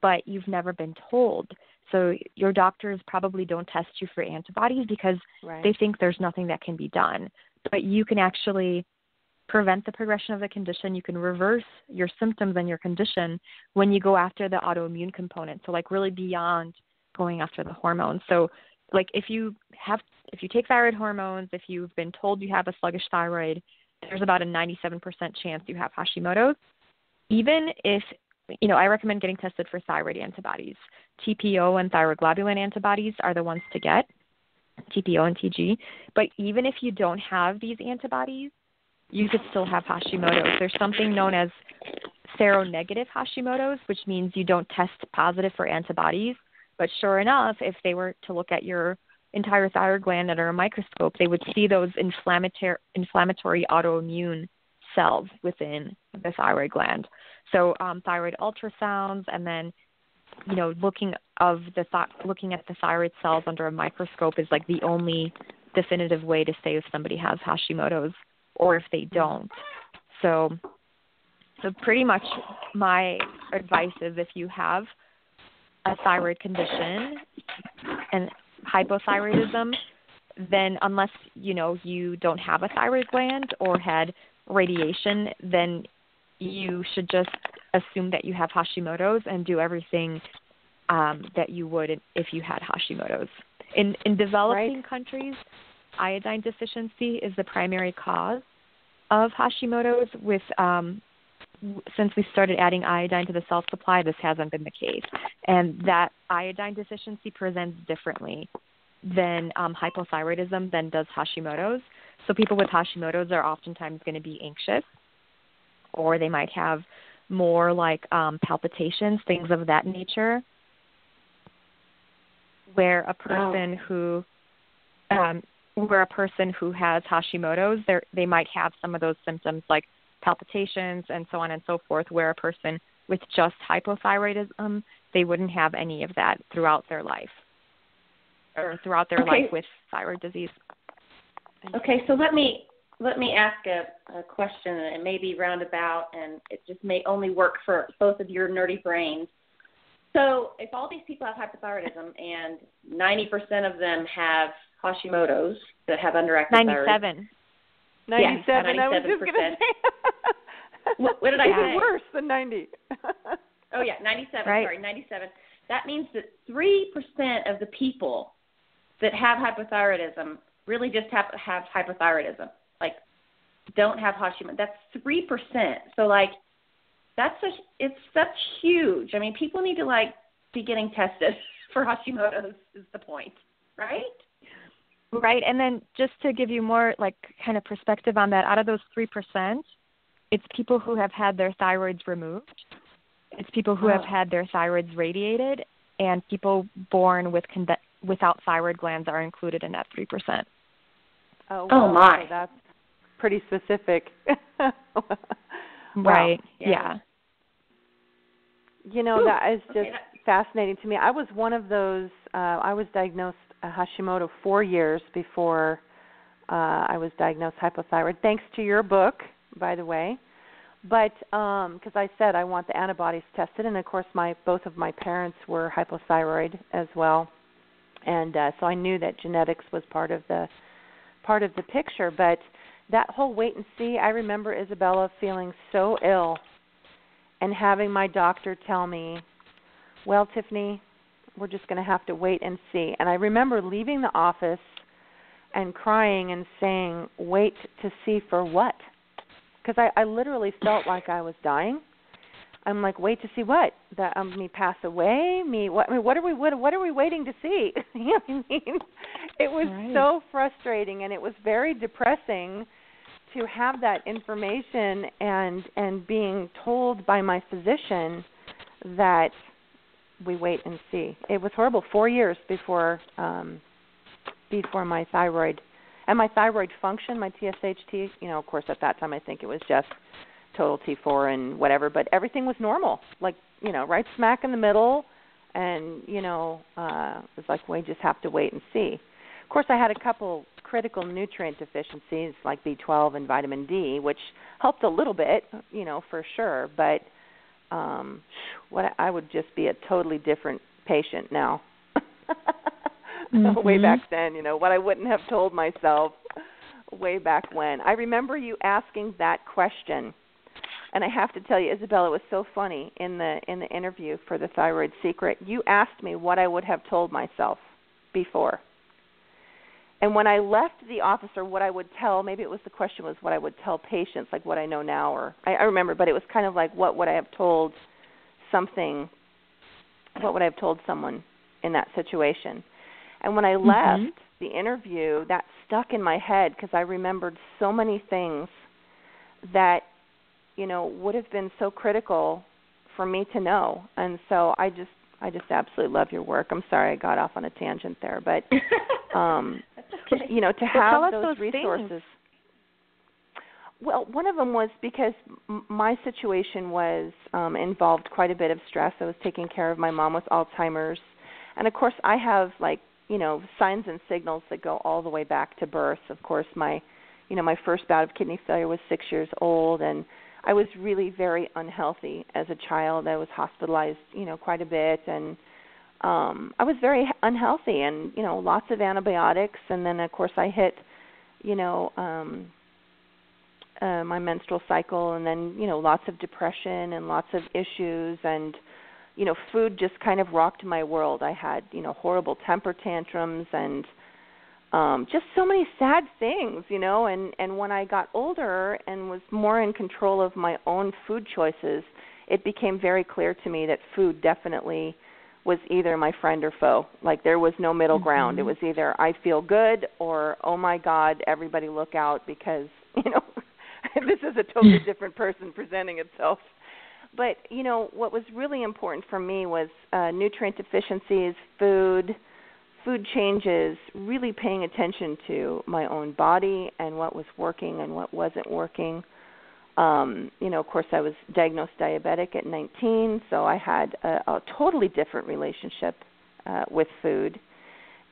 but you've never been told. So your doctors probably don't test you for antibodies because Right. they think there's nothing that can be done. But you can actually prevent the progression of the condition. You can reverse your symptoms and your condition when you go after the autoimmune component. So like really beyond going after the hormones. So like if you have if you take thyroid hormones, if you've been told you have a sluggish thyroid, there's about a 97% chance you have Hashimoto's. Even if you know, I recommend getting tested for thyroid antibodies. TPO and thyroglobulin antibodies are the ones to get. TPO and TG. But even if you don't have these antibodies, you could still have Hashimoto's. There's something known as seronegative Hashimoto's, which means you don't test positive for antibodies. But sure enough, if they were to look at your entire thyroid gland under a microscope, they would see those inflammatory, inflammatory autoimmune cells within the thyroid gland. So um, thyroid ultrasounds, and then you know looking of the th- looking at the thyroid cells under a microscope is like the only definitive way to say if somebody has Hashimoto's or if they don't. So so pretty much my advice is if you have a thyroid condition and hypothyroidism, then unless you know you don't have a thyroid gland or had radiation, then you should just assume that you have Hashimoto's and do everything um, that you would if you had Hashimoto's. In in developing right. countries, iodine deficiency is the primary cause of Hashimoto's. With um, since we started adding iodine to the self supply, this hasn't been the case, and that iodine deficiency presents differently than um, hypothyroidism than does Hashimoto's. So people with Hashimoto's are oftentimes going to be anxious, or they might have more like um, palpitations, things of that nature. Where a person who um, where a person who has Hashimoto's, they might have some of those symptoms like palpitations and so on and so forth. Where a person with just hypothyroidism, they wouldn't have any of that throughout their life or throughout their Okay. life with thyroid disease. Okay, so let me let me ask a, a question, and it may be roundabout, and it just may only work for both of your nerdy brains. So, if all these people have hypothyroidism, and ninety percent of them have Hashimoto's that have underactive thyroid, Ninety-seven. Ninety-seven. I was just 97%. gonna say. What- what did I Even say? worse than ninety. oh yeah, ninety-seven. Right. Sorry, ninety-seven. That means that three percent of the people that have hypothyroidism really just have have hypothyroidism. Like, don't have Hashimoto. That's three percent. So like, that's a it's that's huge. I mean, people need to like be getting tested for Hashimoto's. Is the point, right? Right, and then just to give you more like kind of perspective on that, out of those three percent, it's people who have had their thyroids removed, it's people who have Oh. had their thyroids radiated, and people born with conve- without thyroid glands are included in that three percent. Oh, Oh, wow. my. So that's pretty specific. Wow. Right. Yeah. Yeah. You know, Whew. that is just that- fascinating to me. I was one of those. Uh, I was diagnosed Hashimoto four years before uh, I was diagnosed hypothyroid. Thanks to your book, by the way. But because I said I want the antibodies tested, and of course my both of my parents were hypothyroid as well, and uh, so I knew that genetics was part of the part of the picture. But that whole wait and see, I remember Izabella feeling so ill and having my doctor tell me, "Well, Tiffany, we're just going to have to wait and see." And I remember leaving the office and crying and saying, "Wait to see for what?" Because I, I literally felt like I was dying. I'm like, "Wait to see what? That um, me pass away? Me what? I mean, what are we what, what are we waiting to see?" you know what I mean? It was Right. so frustrating and it was very depressing to have that information and and being told by my physician that we wait and see. It was horrible. Four years before um before my thyroid and my thyroid function, my TSHT, you know, of course at that time I think it was just total T4 and whatever, but everything was normal. Like, you know, right smack in the middle and, you know, uh it was like we just have to wait and see. Of course I had a couple critical nutrient deficiencies like B12 and vitamin D, which helped a little bit, you know, for sure, but um what I would just be a totally different patient now. way Mhm. back then, you know, what I wouldn't have told myself way back when. I remember you asking that question. And I have to tell you, Izabella, it was so funny in the in the interview for the Thyroid Secret. You asked me what I would have told myself before. And when I left the office, or what I would tell, maybe it was the question was what I would tell patients, like what I know now, or I, I remember, but it was kind of like what would I have told something, what would I have told someone in that situation. And when I left Mhm. the interview, that stuck in my head because I remembered so many things that, you know, would have been so critical for me to know. And so I just I just absolutely love your work. I'm sorry I got off on a tangent there, but um okay. you know to have us those, those things. resources well one of them was because m- my situation was um involved quite a bit of stress i was taking care of my mom with alzheimer's and of course i have like you know signs and signals that go all the way back to birth of course my you know my first bout of kidney failure was 6 years old and I was really very unhealthy as a child. I was hospitalized, you know, quite a bit and um I was very unhealthy and you know lots of antibiotics and then of course I hit you know um uh my menstrual cycle and then you know lots of depression and lots of issues and you know food just kind of rocked my world I had you know horrible temper tantrums and um just so many sad things you know and and when I got older and was more in control of my own food choices it became very clear to me that food definitely was either my friend or foe. Like there was no middle mm-hmm. ground. It was either I feel good or oh my god, everybody look out because, you know, this is a totally different person presenting itself. But, you know, what was really important for me was uh nutrient deficiencies, food, food changes, really paying attention to my own body and what was working and what wasn't working um, you know, of course, I was diagnosed diabetic at 19, so I had a, a totally different relationship uh, with food.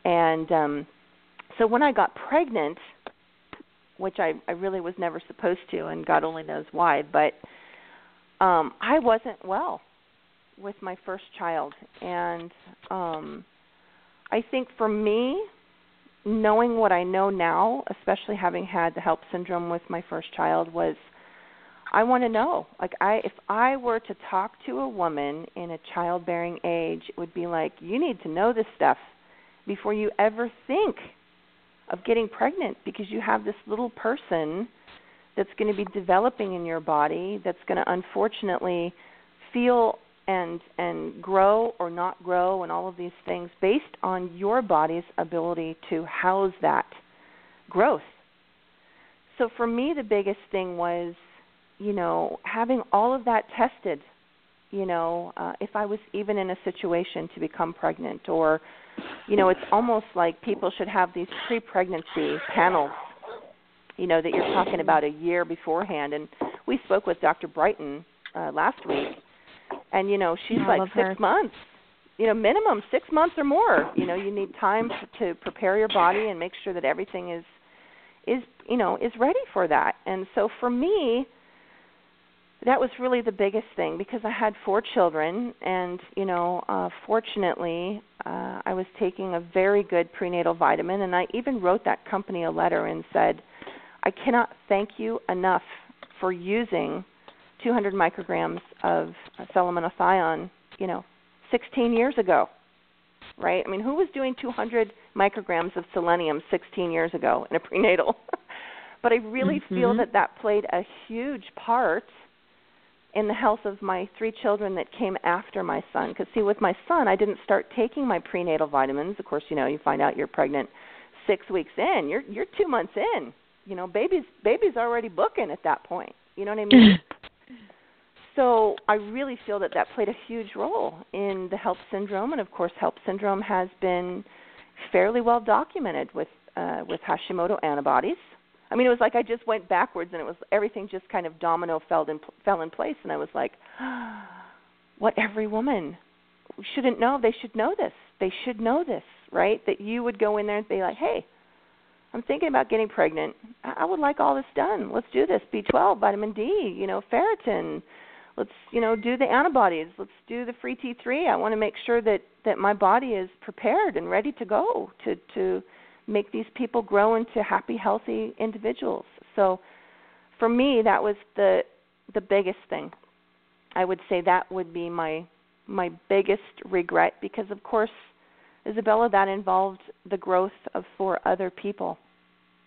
And um, so when I got pregnant, which I, I really was never supposed to, and God only knows why, but um, I wasn't well with my first child. And um, I think for me, knowing what I know now, especially having had the HELLP syndrome with my first child, was – I want to know. Like I if I were to talk to a woman in a childbearing age, it would be like you need to know this stuff before you ever think of getting pregnant because you have this little person that's going to be developing in your body that's going to unfortunately feel and and grow or not grow and all of these things based on your body's ability to house that growth. So for me the biggest thing was you know, having all of that tested, you know, uh, if I was even in a situation to become pregnant, or, you know, it's almost like people should have these pre pregnancy panels, you know, that you're talking about a year beforehand. And we spoke with Dr. Brighten uh, last week, and, you know, she's yeah, like six her. months. You know, minimum six months or more. You know, you need time to, to prepare your body and make sure that everything is is you know is ready for that. And so for me, that was really the biggest thing because I had four children, and you know, uh, fortunately, uh, I was taking a very good prenatal vitamin, and I even wrote that company a letter and said, I cannot thank you enough for using 200 micrograms of selenomethionine, you know, 16 years ago, right? I mean, who was doing 200 micrograms of selenium 16 years ago in a prenatal? but I really mm-hmm. feel that that played a huge part in the health of my three children that came after my son. Because see, with my son, I didn't start taking my prenatal vitamins. Of course, you know, you find out you're pregnant six weeks in. You're you're two months in. You know, baby's baby's already booking at that point. You know what I mean? so I really feel that that played a huge role in the HELLP syndrome, and of course, HELLP syndrome has been fairly well documented with uh, with Hashimoto antibodies. I mean, it was like I just went backwards, and it was everything just kind of domino fell in fell in place, and I was like, what every woman shouldn't know. They should know this. They should know this, right? That you would go in there and be like, hey, I'm thinking about getting pregnant. I would like all this done. Let's do this. B12, vitamin D, you know, ferritin. Let's, you know, do the antibodies. Let's do the free T3. I want to make sure that that my body is prepared and ready to go to to make these people grow into happy, healthy individuals. So for me that was the the biggest thing. I would say that would be my my biggest regret because of course Izabella that involved the growth of for other people.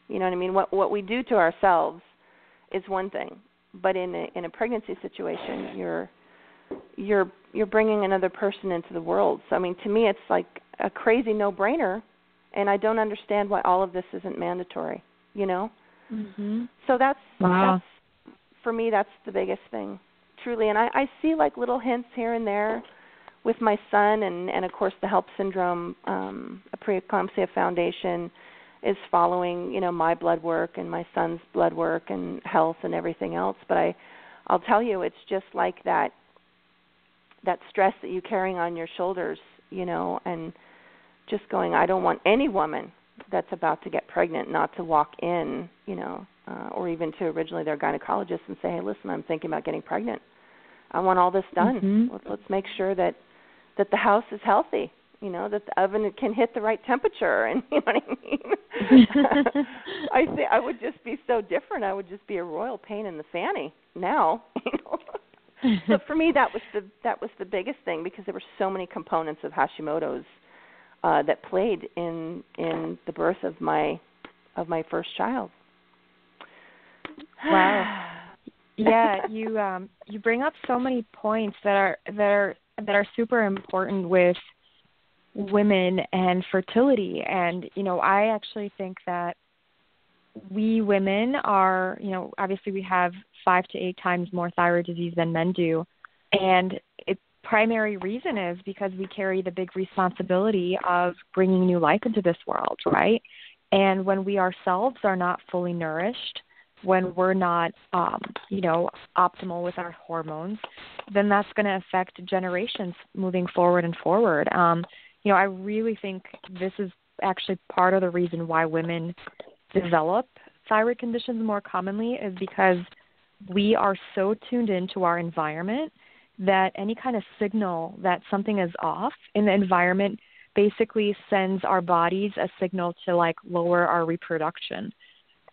You know what I mean? What what we do to ourselves is one thing, but in a in a pregnancy situation, you're you're you're bringing another person into the world. So I mean, to me, it's like a crazy no-brainer and I don't understand why all of this isn't mandatory. You know. Mm-hmm. So that's wow. that's for me. That's the biggest thing, truly. And I, I see like little hints here and there with my son, and and of course the HELLP syndrome, um, a preeclampsia foundation is following you know my blood work and my son's blood work and health and everything else. But I, I'll tell you, it's just like that that stress that you're carrying on your shoulders, you know, and just going, I don't want any woman that's about to get pregnant not to walk in, you know, uh, or even to originally their gynecologist and say, hey, listen, I'm thinking about getting pregnant. I want all this done. Mm-hmm. Let's, let's make sure that that the house is healthy you know that the oven can hit the right temperature and you know what i mean? I think i would just be so different. I would just be a royal pain in the fanny now you know? So for me that was the that was the biggest thing because there were so many components of hashimoto's uh that played in in the birth of my of my first child. Wow. Yeah you um you bring up so many points that are that are that are super important with women and fertility. And you know i actually think that we women are you know obviously we have 5 to 8 times more thyroid disease than men do. And its primary reason is because we carry the big responsibility of bringing new life into this world right? And when we ourselves are not fully nourished when we're not um you know optimal with our hormones then that's going to affect generations moving forward and forward. Um you know i really think this is actually part of the reason why women develop thyroid conditions more commonly is because we are so tuned into our environment that any kind of signal that something is off in the environment basically sends our bodies a signal to like lower our reproduction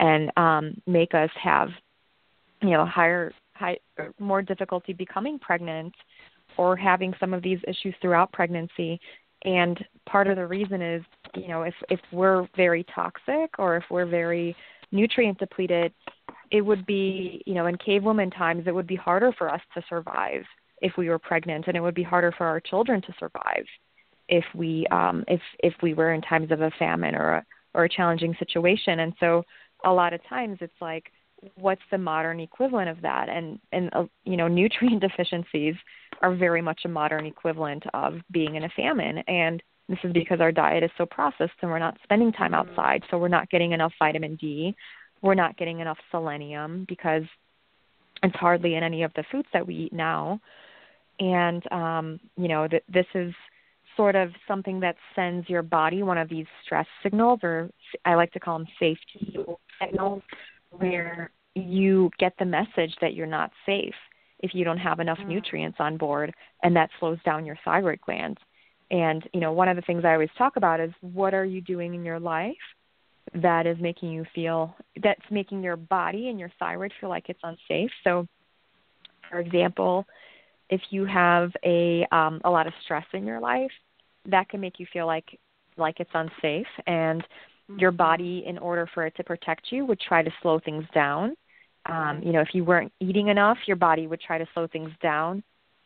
and um, make us have you know higher high more difficulty becoming pregnant or having some of these issues throughout pregnancy. And part of the reason is you know if if we're very toxic or if we're very nutrient depleted it would be you know in cavewoman times it would be harder for us to survive if we were pregnant and it would be harder for our children to survive if we um if if we were in times of a famine or a or a challenging situation. And so a lot of times it's like what's the modern equivalent of that? And and uh, you know nutrient deficiencies are very much a modern equivalent of being in a famine. And this is because our diet is so processed and we're not spending time mm-hmm. outside. So we're not getting enough vitamin D. We're not getting enough selenium because it's hardly in any of the foods that we eat now. And um you know that this is sort of something that sends your body one of these stress signals or I like to call them safety signals where you get the message that you're not safe if you don't have enough mm. nutrients on board and that slows down your thyroid glands and you know one of the things i always talk about is what are you doing in your life that is making you feel that's making your body and your thyroid feel like it's unsafe so for example if you have a um a lot of stress in your life that can make you feel like like it's unsafe and your mm-hmm. body in order for it to protect you would try to slow things down. Um, you know if you weren't eating enough your body would try to slow things down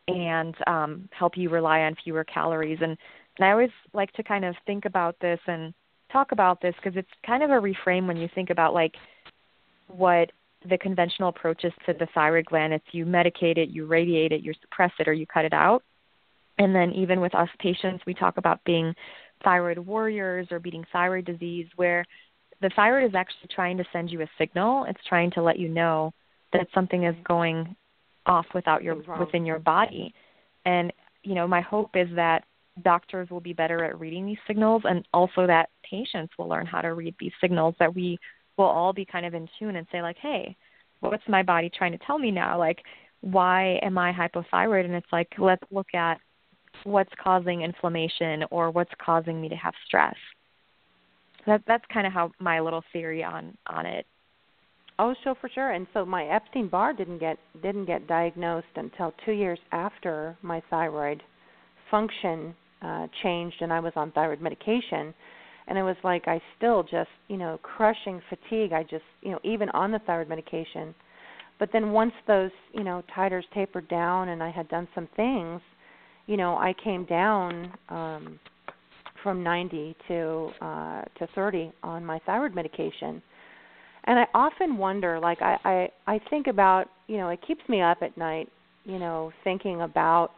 and um, help you rely on fewer calories. And and i always like to kind of think about this and talk about this because it's kind of a reframe when you think about like what the conventional approach is to the thyroid gland. It's you medicate it you radiate it you suppress it or you cut it out and then even with us patients we talk about being thyroid warriors or beating thyroid disease where the thyroid is actually trying to send you a signal. It's trying to let you know that something is going off without your within your body. And you know, my hope is that doctors will be better at reading these signals and also that patients will learn how to read these signals that we will all be kind of in tune and say like, "Hey, what's my body trying to tell me now? Like, why am I hypothyroid?" And it's like, let's look at what's causing inflammation or what's causing me to have stress. That that's kind of how my little theory on on it. Oh, so for sure. And so my Epstein Barr didn't get didn't get diagnosed until two years after my thyroid function uh, changed, and I was on thyroid medication. And it was like I still just you know crushing fatigue. I just you know even on the thyroid medication. But then once those you know titers tapered down, and I had done some things, you know I came down. um from 90 to uh, to 30 on my thyroid medication. And I often wonder, like I, I I think about, you know, it keeps me up at night, you know, thinking about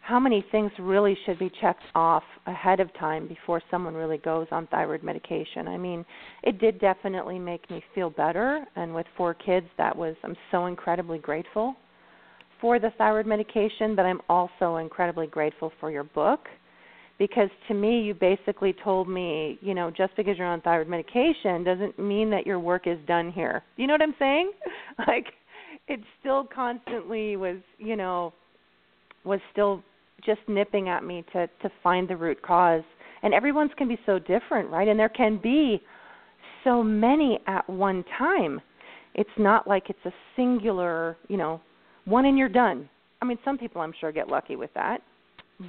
how many things really should be checked off ahead of time before someone really goes on thyroid medication. I mean, it did definitely make me feel better and with four kids that was I'm so incredibly grateful for the thyroid medication, but I'm also incredibly grateful for your book because to me you basically told me you know just because you're on thyroid medication doesn't mean that your work is done here you know what i'm saying like it still constantly was you know was still just nipping at me to to find the root cause. And everyone's can be so different, right? And there can be so many at one time. It's not like it's a singular, you know, one and you're done. I mean, some people I'm sure get lucky with that,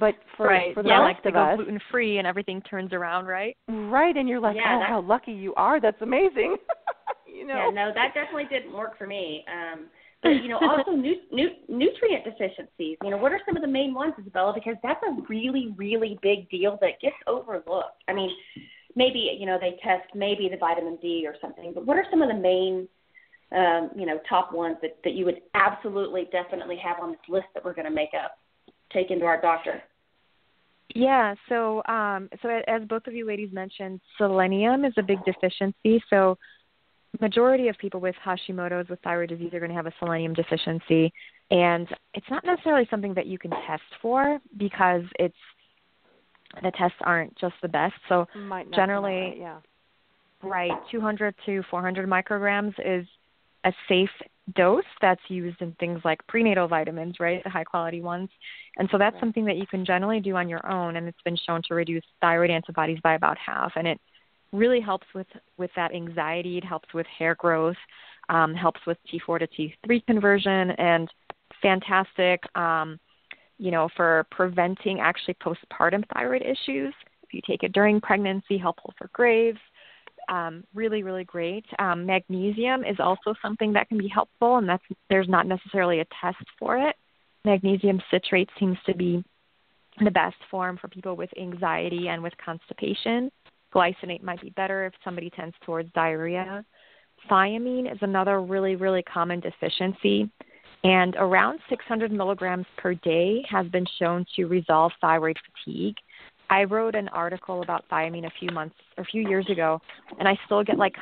but for right. for the yeah, rest like they of go us, gluten free and everything turns around, right? right? And you're like, Yeah, oh, how lucky you are. That's amazing. you know. Yeah, no, that definitely didn't work for me. Um, but you know, also nu- nu- nutrient deficiencies. You know, what are some of the main ones, Izabella? Because that's a really, really big deal that gets overlooked. I mean, maybe you know they test maybe the vitamin D or something, but what are some of the main, um, you know, top ones that that you would absolutely, definitely have on this list that we're going to make up, take into our doctor? Yeah, so um so as both of you ladies mentioned, selenium is a big deficiency. So majority of people with Hashimoto's with thyroid disease are going to have a selenium deficiency and it's not necessarily something that you can test for because it's the tests aren't just the best. So Might not generally- right, yeah. right 200 to 400 micrograms is a safe dose that's used in things like prenatal vitamins right the high quality ones. And so that's Right. something that you can generally do on your own and it's been shown to reduce thyroid antibodies by about half. And it really helps with with that anxiety. It helps with hair growth um, helps with t4 to t3 conversion and fantastic um, you know for preventing actually postpartum thyroid issues. If you take it during pregnancy helpful for graves um, really, really great. Um, magnesium is also something that can be helpful, and that's there's not necessarily a test for it. Magnesium citrate seems to be the best form for people with anxiety and with constipation. Glycinate might be better if somebody tends towards diarrhea. Thiamine is another really, really common deficiency, and around 600 milligrams per day has been shown to resolve thyroid fatigue. I wrote an article about thiamine a few months or a few years ago, and I still get like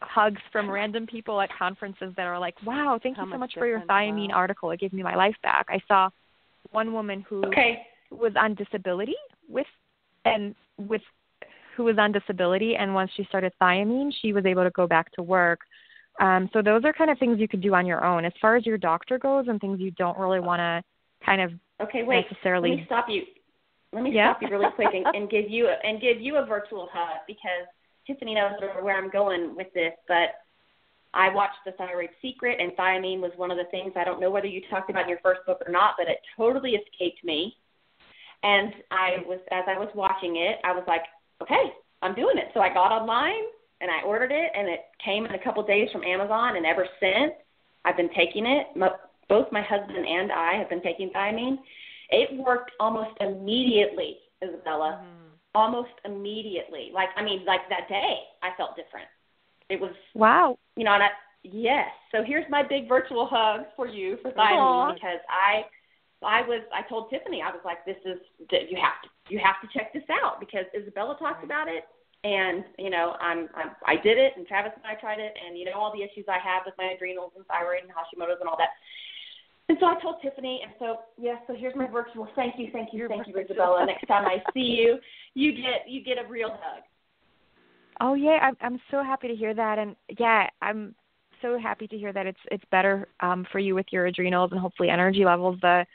hugs from random people at conferences that are like, "Wow, thank How you so much much for your thiamine wow. article. It gave me my life back." I saw one woman who Okay. was on disability with and with who was on disability and once she started thiamine she was able to go back to work um, so those are kind of things you could do on your own as far as your doctor goes and things you don't really want to kind of Okay, wait. necessarily Let me stop you. Let me Yeah. stop you really quick and, and give you and give you a virtual hug because Tiffany knows where I'm going with this. But I watched The Thyroid Secret, and thiamine was one of the things. I don't know whether you talked about in your first book or not, but it totally escaped me. And I was as I was watching it, I was like, okay, I'm doing it. So I got online and I ordered it, and it came in a couple of days from Amazon. And ever since, I've been taking it. Mo- Both my husband and I have been taking thiamine. It worked almost immediately, Izabella. Mm-hmm. Almost immediately. Like I mean, like that day, I felt different. It was, wow you know, and I, yes. So here's my big virtual hug for you for thiamine because I, I was, I told Tiffany, I was like, this is, you have to, you have to check this out because Izabella talks about it, and you know, I'm, I'm, I did it, and Travis and I tried it, and you know all the issues I have with my adrenals and thyroid and Hashimoto's and all that. And so I told Tiffany, and so yes, so here's my virtual. Thank you, thank you, Your thank you, virtual. Izabella. Next time I see you, you get you get a real hug. Oh yeah, I'm I'm so happy to hear that, and yeah, I'm so happy to hear that it's it's better um, for you with your adrenals and hopefully energy levels. The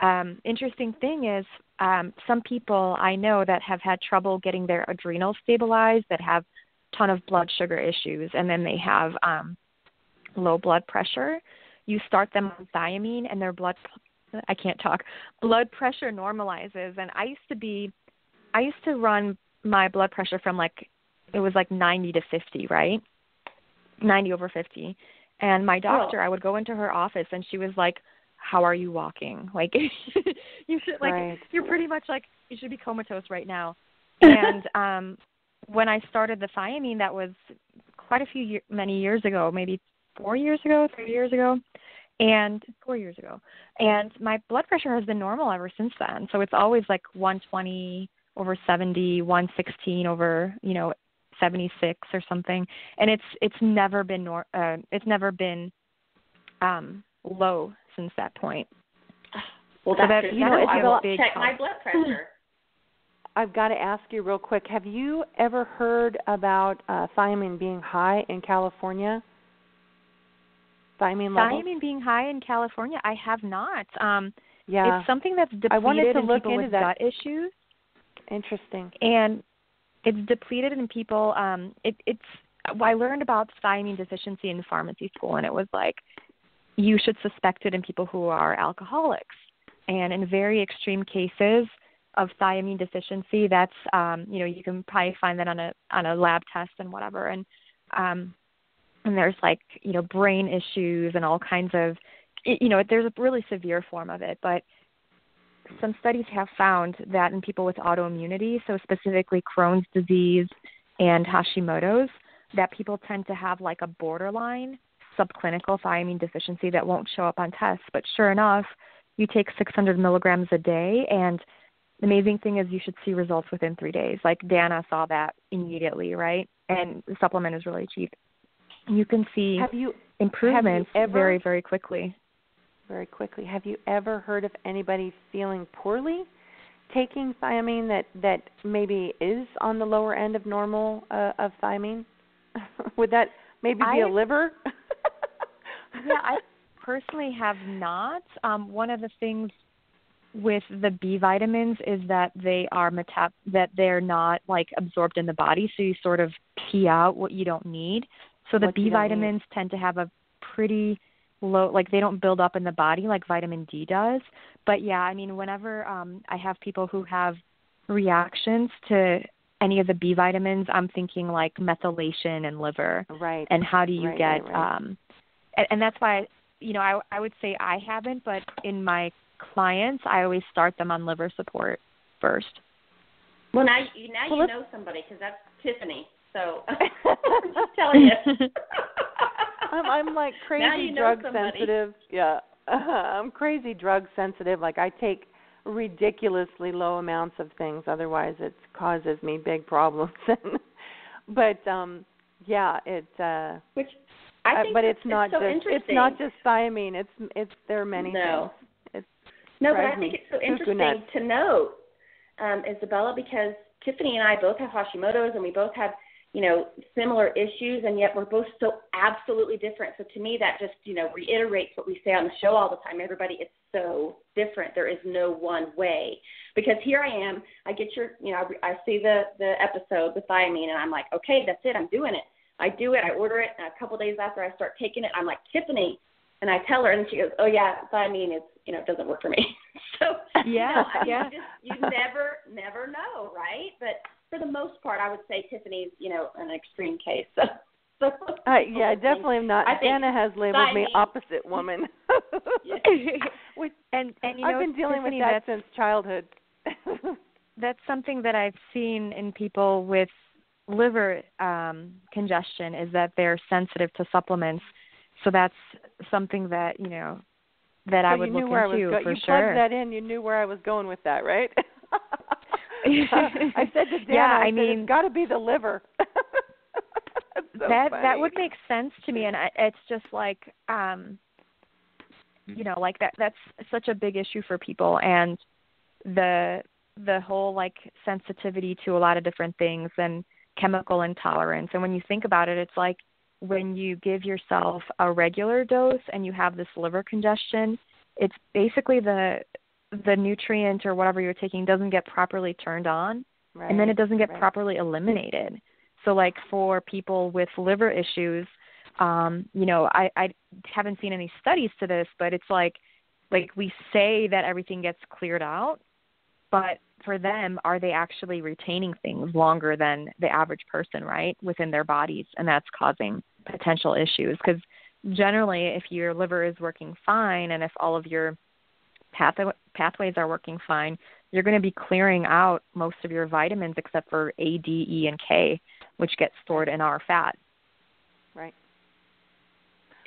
um, interesting thing is, um, some people I know that have had trouble getting their adrenals stabilized, that have ton of blood sugar issues, and then they have um, low blood pressure. You start them on thiamine, and their blood I can't talk. Blood pressure normalizes, and I used to be, I used to run my blood pressure from like it was like 90 to 50, right? 90 over 50. And my doctor, I would go into her office and she was like, "How are you walking? Like you should like Right. you're pretty much like you should be comatose right now." And um when I started the thiamine that was quite a few year, many years ago, maybe 4 years ago, 3 years ago. And 4 years ago. And my blood pressure has been normal ever since then. So it's always like 120 over 70, 116 over, you know, 76 or something and it's it's never been nor- uh, it's never been um low since that point Well, So that's that- you to know, know, I Izabella- will big check my help. blood pressure. I've got to ask you real quick. Have you ever heard about uh, thiamine being high in California? Thiamine levels. thiamine being high in California I have not um Yeah. It's something that's depleted I wanted to in look people into with that. gut issues, Interesting. and it's depleted in people. Um, it, it's well, I learned about thiamine deficiency in pharmacy school, and it was like you should suspect it in people who are alcoholics, and in very extreme cases of thiamine deficiency, that's um, you know you can probably find that on a on a lab test and whatever, and um, and there's like you know brain issues and all kinds of you know there's a really severe form of it, but some studies have found that in people with autoimmunity, so specifically Crohn's disease and Hashimoto's, that people tend to have like a borderline subclinical thiamine deficiency that won't show up on tests. But sure enough, you take 600 milligrams a day, and the amazing thing is you should see results within three days. Like Danna saw that immediately, right? And the supplement is really cheap. You can see Have you improvements ever- very, very quickly. very quickly? Have you ever heard of anybody feeling poorly taking thiamine that that maybe is on the lower end of normal uh, of thiamine? Would that maybe be a I- liver? yeah, I personally have not. Um, one of the things with the B vitamins is that they are metab that they're not like absorbed in the body, so you sort of pee out what you don't need. So the What you B don't vitamins tend to have a pretty low like they don't build up in the body like vitamin D does. But yeah, I mean whenever um I have people who have reactions to any of the B vitamins, I'm thinking like methylation and liver right. and how do you Right, get right, right. um and, and that's why you know I I would say I haven't but in my clients I always start them on liver support first. Well, now you now Well, you know somebody because that's Tiffany. So I'm just telling you. I'm I'm like crazy you know drug somebody. sensitive. Yeah. I'm crazy drug sensitive. Like I take ridiculously low amounts of things otherwise it causes me big problems. but um yeah, it uh Which I uh, think but it's not so just it's not just thiamine. It's it's there are many No. things. It's No, but I think it's so interesting nuts. to note, um, Izabella, because Tiffany and I both have Hashimoto's and we both have, you know, similar issues, and yet we're both so absolutely different. So to me, that just, you know, reiterates what we say on the show all the time. Everybody is so different. There is no one way. Because here I am, I get your, you know, I, I see the the episode, with thiamine, and I'm like, okay, that's it, I'm doing it. I do it, I order it, and a couple days after I start taking it, I'm like, Tiffany, and I tell her, and she goes, "Oh yeah, thiamine is, you know, it doesn't work for me." so Yeah, you know, I mean, yeah. you just you never never know, right? But for the most part, I would say Tiffany's, you know, an extreme case. So, so uh, yeah, I definitely am not. I think Danna has labeled me opposite woman. Yeah. and and you I've know been dealing Tiffany, with that since childhood. that's something that I've seen in people with liver um congestion is that they're sensitive to supplements. So that's something that, you know, that I would you knew look where into I was go- for you sure. plugged that in. You knew where I was going with that, right? I said to Danna, Yeah, I, I mean- it's got to be the liver. So that funny. that would make sense to me and I, it's just like um you know like that that's such a big issue for people and the the whole like sensitivity to a lot of different things and chemical intolerance and when you think about it it's like when you give yourself a regular dose and you have this liver congestion it's basically the the nutrient or whatever you're taking doesn't get properly turned on right. and then it doesn't get right. properly eliminated. So like for people with liver issues, um, you know, I, I haven't seen any studies to this, but it's like like we say that everything gets cleared out, but for them, are they actually retaining things longer than the average person, right, within their bodies, and that's causing potential issues because generally, if your liver is working fine and if all of your pathway, pathways are working fine, you're going to be clearing out most of your vitamins except for A, D, E, and K, which get stored in our fat. Right.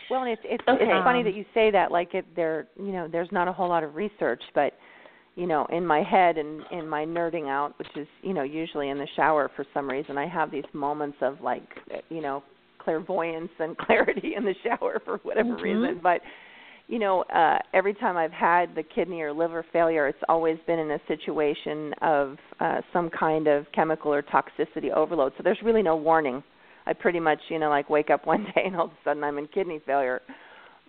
Well, and it's it's Okay. it's funny Um, that you say that. Like it, there, you know, there's not a whole lot of research, but you know, in my head and in my nerding out, which is you know usually in the shower for some reason, I have these moments of like you know clairvoyance and clarity in the shower for whatever Mhm. reason. But you know, uh every time I've had the kidney or liver failure, it's always been in a situation of uh some kind of chemical or toxicity overload. So there's really no warning. I pretty much, you know, like wake up one day and all of a sudden I'm in kidney failure.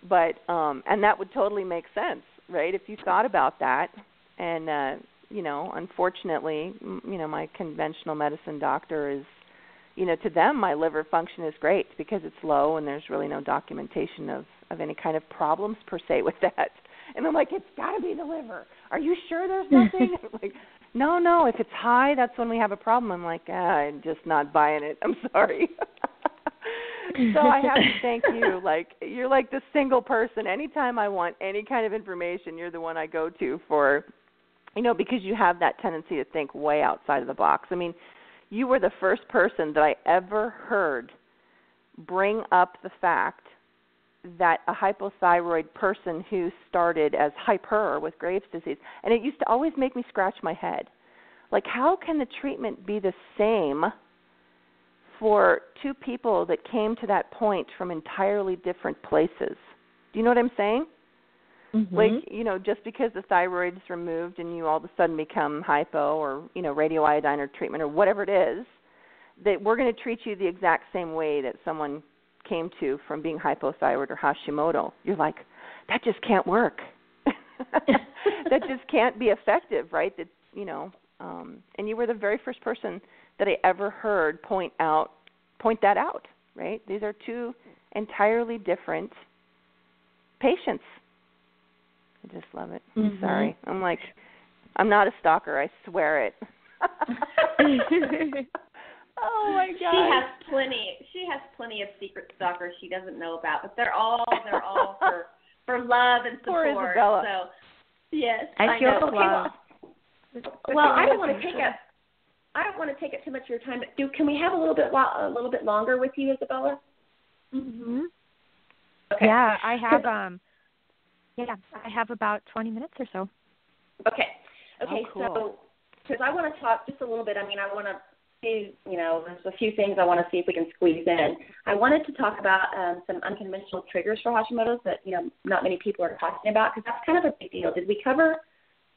But um and that would totally make sense. right? If you thought about that, and uh, you know, unfortunately, you know, my conventional medicine doctor is, you know, to them my liver function is great because it's low and there's really no documentation of of any kind of problems per se with that. And I'm like, it's got to be the liver. Are you sure there's nothing? like, no, no. If it's high, that's when we have a problem. I'm like, ah, I'm just not buying it. I'm sorry. so I have to thank you. Like you're like the single person. Anytime I want any kind of information, you're the one I go to for you know, because you have that tendency to think way outside of the box. I mean, you were the first person that I ever heard bring up the fact that a hypothyroid person who started as hyper with Graves' disease, and it used to always make me scratch my head. Like, how can the treatment be the same for two people that came to that point from entirely different places? Do you know what I'm saying? Mm-hmm. Like, you know, just because the thyroid's removed and you all of a sudden become hypo or, you know, radioiodine or treatment or whatever it is, that we're going to treat you the exact same way that someone came to from being hypothyroid or Hashimoto. You're like, that just can't work. that just can't be effective, right? That, you know, um and you were the very first person that I ever heard point out point that out, right? These are two entirely different patients I just love it. Mm-hmm. I'm sorry. I'm like, I'm not a stalker. I swear it. oh my god. She has plenty. She has plenty of secret stalkers she doesn't know about, but they're all they're all for for love and Poor support. Izabella. So yes, I feel know. the Okay, love. Well, well I don't want to take up. I don't want to take up too much of your time. But do can we have a little bit lo- a little bit longer with you, Izabella? Mhm. Okay. Yeah, I have um yeah, I have about 20 minutes or so. Okay. Okay. Oh, cool. So, because I want to talk just a little bit. I mean, I want to see. You know, there's a few things I want to see if we can squeeze in. I wanted to talk about um, some unconventional triggers for Hashimoto's that you know not many people are talking about because that's kind of a big deal. Did we cover?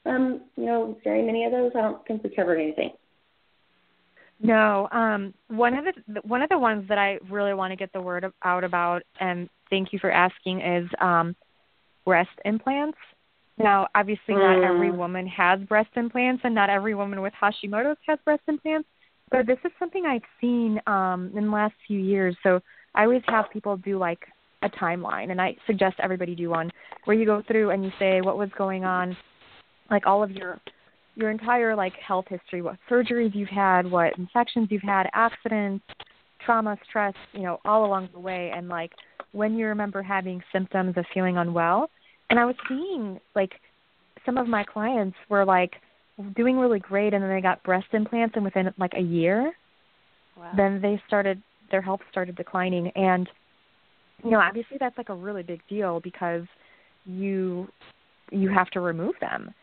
Um, you know, very many of those. I don't think we covered anything. No, um, one of the one of the ones that I really want to get the word out about, and thank you for asking, is um, breast implants. Now, obviously, not every Mm. woman has breast implants, and not every woman with Hashimoto's has breast implants. But this is something I've seen um, in the last few years. So I always have people do like a timeline, and I suggest everybody do one where you go through and you say what was going on, like all of your your entire like health history, what surgeries you've had, what infections you've had, accidents, trauma, stress, you know, all along the way, and like when you remember having symptoms of feeling unwell. And I was seeing like some of my clients were like doing really great, and then they got breast implants, and within like a year, wow. then they started their health started declining, and you know, obviously that's like a really big deal because you you have to remove them.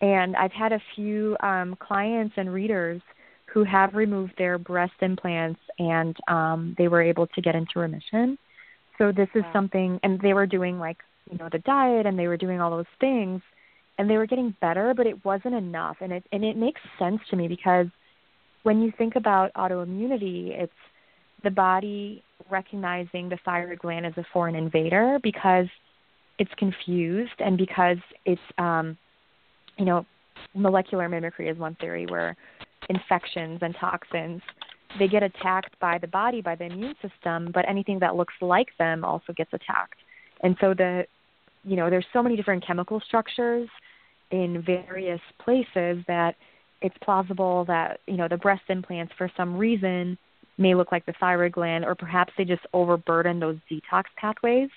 And I've had a few um, clients and readers who have removed their breast implants and um, they were able to get into remission. So this is Wow. something, and they were doing like, you know, the diet and they were doing all those things and they were getting better, but it wasn't enough. And it, and it makes sense to me because when you think about autoimmunity, it's the body recognizing the thyroid gland as a foreign invader because it's confused and because it's um you know molecular mimicry is one theory where infections and toxins they get attacked by the body by the immune system but anything that looks like them also gets attacked. And so the you know there's so many different chemical structures in various places that it's plausible that you know the breast implants for some reason may look like the thyroid gland or perhaps they just overburden those detox pathways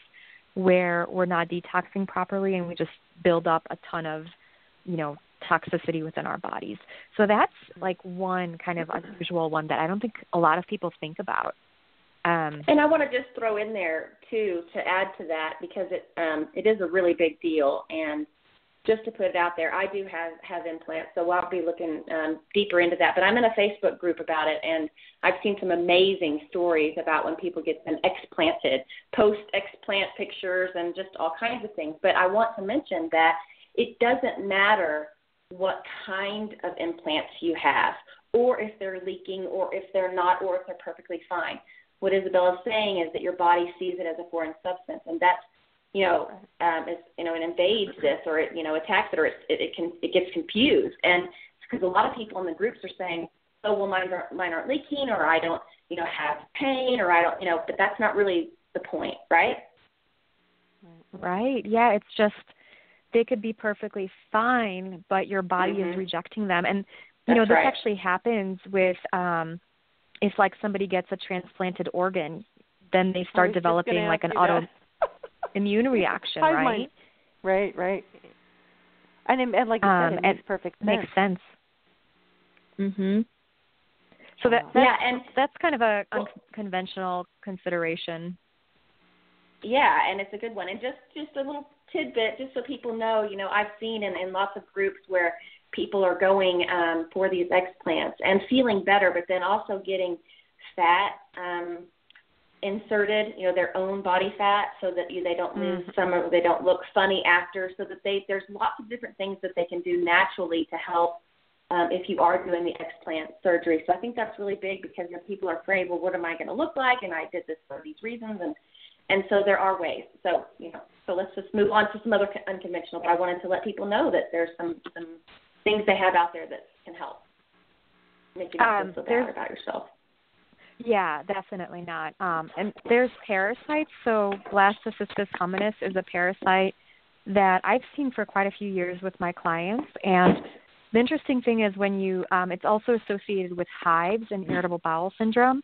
where we're not detoxing properly and we just build up a ton of you know toxicity within our bodies so that's like one kind of unusual one that i don't think a lot of people think about um And I want to just throw in there too to add to that because it um, it is a really big deal. And just to put it out there, I do have have implants, so I'll be looking um, deeper into that. But I'm in a Facebook group about it, and I've seen some amazing stories about when people get them explanted, post explant pictures, and just all kinds of things. But I want to mention that it doesn't matter what kind of implants you have, or if they're leaking, or if they're not, or if they're perfectly fine. What Izabella's saying is that your body sees it as a foreign substance, and that's you know, um, is, you know, it invades this or it, you know, attacks it or it, it, it can, it gets confused. And because a lot of people in the groups are saying, oh, well, mine aren't, mine aren't leaking or I don't, you know, have pain or I don't, you know, but that's not really the point, right? Right. Yeah, it's just they could be perfectly fine, but your body mm-hmm. is rejecting them. And you That's know, this right. actually happens with um if like somebody gets a transplanted organ, then they start developing like an you auto immune reaction, right? mind. Right, right. And, and like you Um, said, it makes perfect sense. Makes sense. Mhm. So that Wow. Yeah, and- that's kind of a Well- unconventional consideration. Yeah, and it's a good one. And just just a little tidbit, just so people know, you know, I've seen in, in lots of groups where people are going um, for these explants and feeling better, but then also getting fat um, inserted, you know, their own body fat, so that you, they don't lose Mhm. some, or they don't look funny after. So that they there's lots of different things that they can do naturally to help um, if you are doing the explant surgery. So I think that's really big because you know, people are afraid, well, what am I going to look like? And I did this for these reasons, and and so there are ways. So you know, so let's just move on to some other unconventional. But I wanted to let people know that there's some some things they have out there that can help make you not Um, feel so bad about yourself. Yeah, definitely not. Um, and there's parasites. So Blastocystis hominis is a parasite that I've seen for quite a few years with my clients. And the interesting thing is when you, um, it's also associated with hives and irritable bowel syndrome.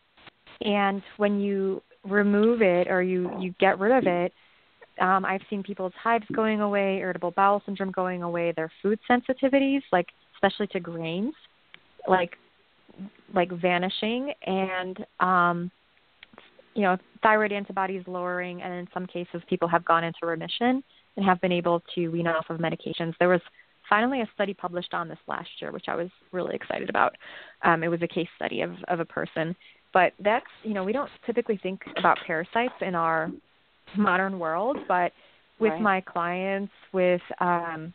And when you remove it or you you get rid of it, um, I've seen people's hives going away, irritable bowel syndrome going away, their food sensitivities, like especially to grains, like like vanishing and um you know thyroid antibodies lowering and in some cases people have gone into remission and have been able to wean off of medications. There was finally a study published on this last year which i was really excited about. Um it was a case study of of a person but that's you know we don't typically think about parasites in our modern world but with Right. my clients with um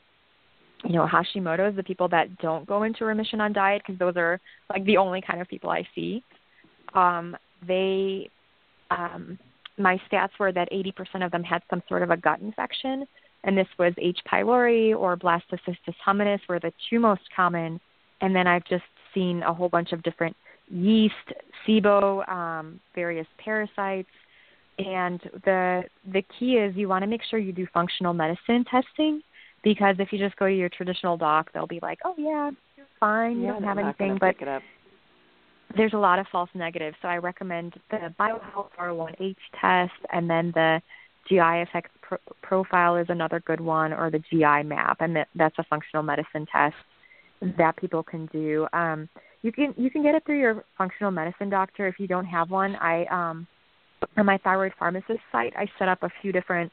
you know Hashimoto's, the people that don't go into remission on diet because those are like the only kind of people I see. Um, they, um, my stats were that 80% of them had some sort of a gut infection, and this was H. pylori or Blastocystis hominis were the two most common. And then I've just seen a whole bunch of different yeast, SIBO, um, various parasites. And the the key is you want to make sure you do functional medicine testing because if you just go to your traditional doc, they'll be like, "Oh yeah, you're fine, you yeah, don't have anything." But pick it up. there's a lot of false negatives. So I recommend the BioHealth 401H test, and then the GI effects pro- profile is another good one, or the GI map, and that, that's a functional medicine test that people can do. Um, you can you can get it through your functional medicine doctor if you don't have one. I um, on my thyroid pharmacist site, I set up a few different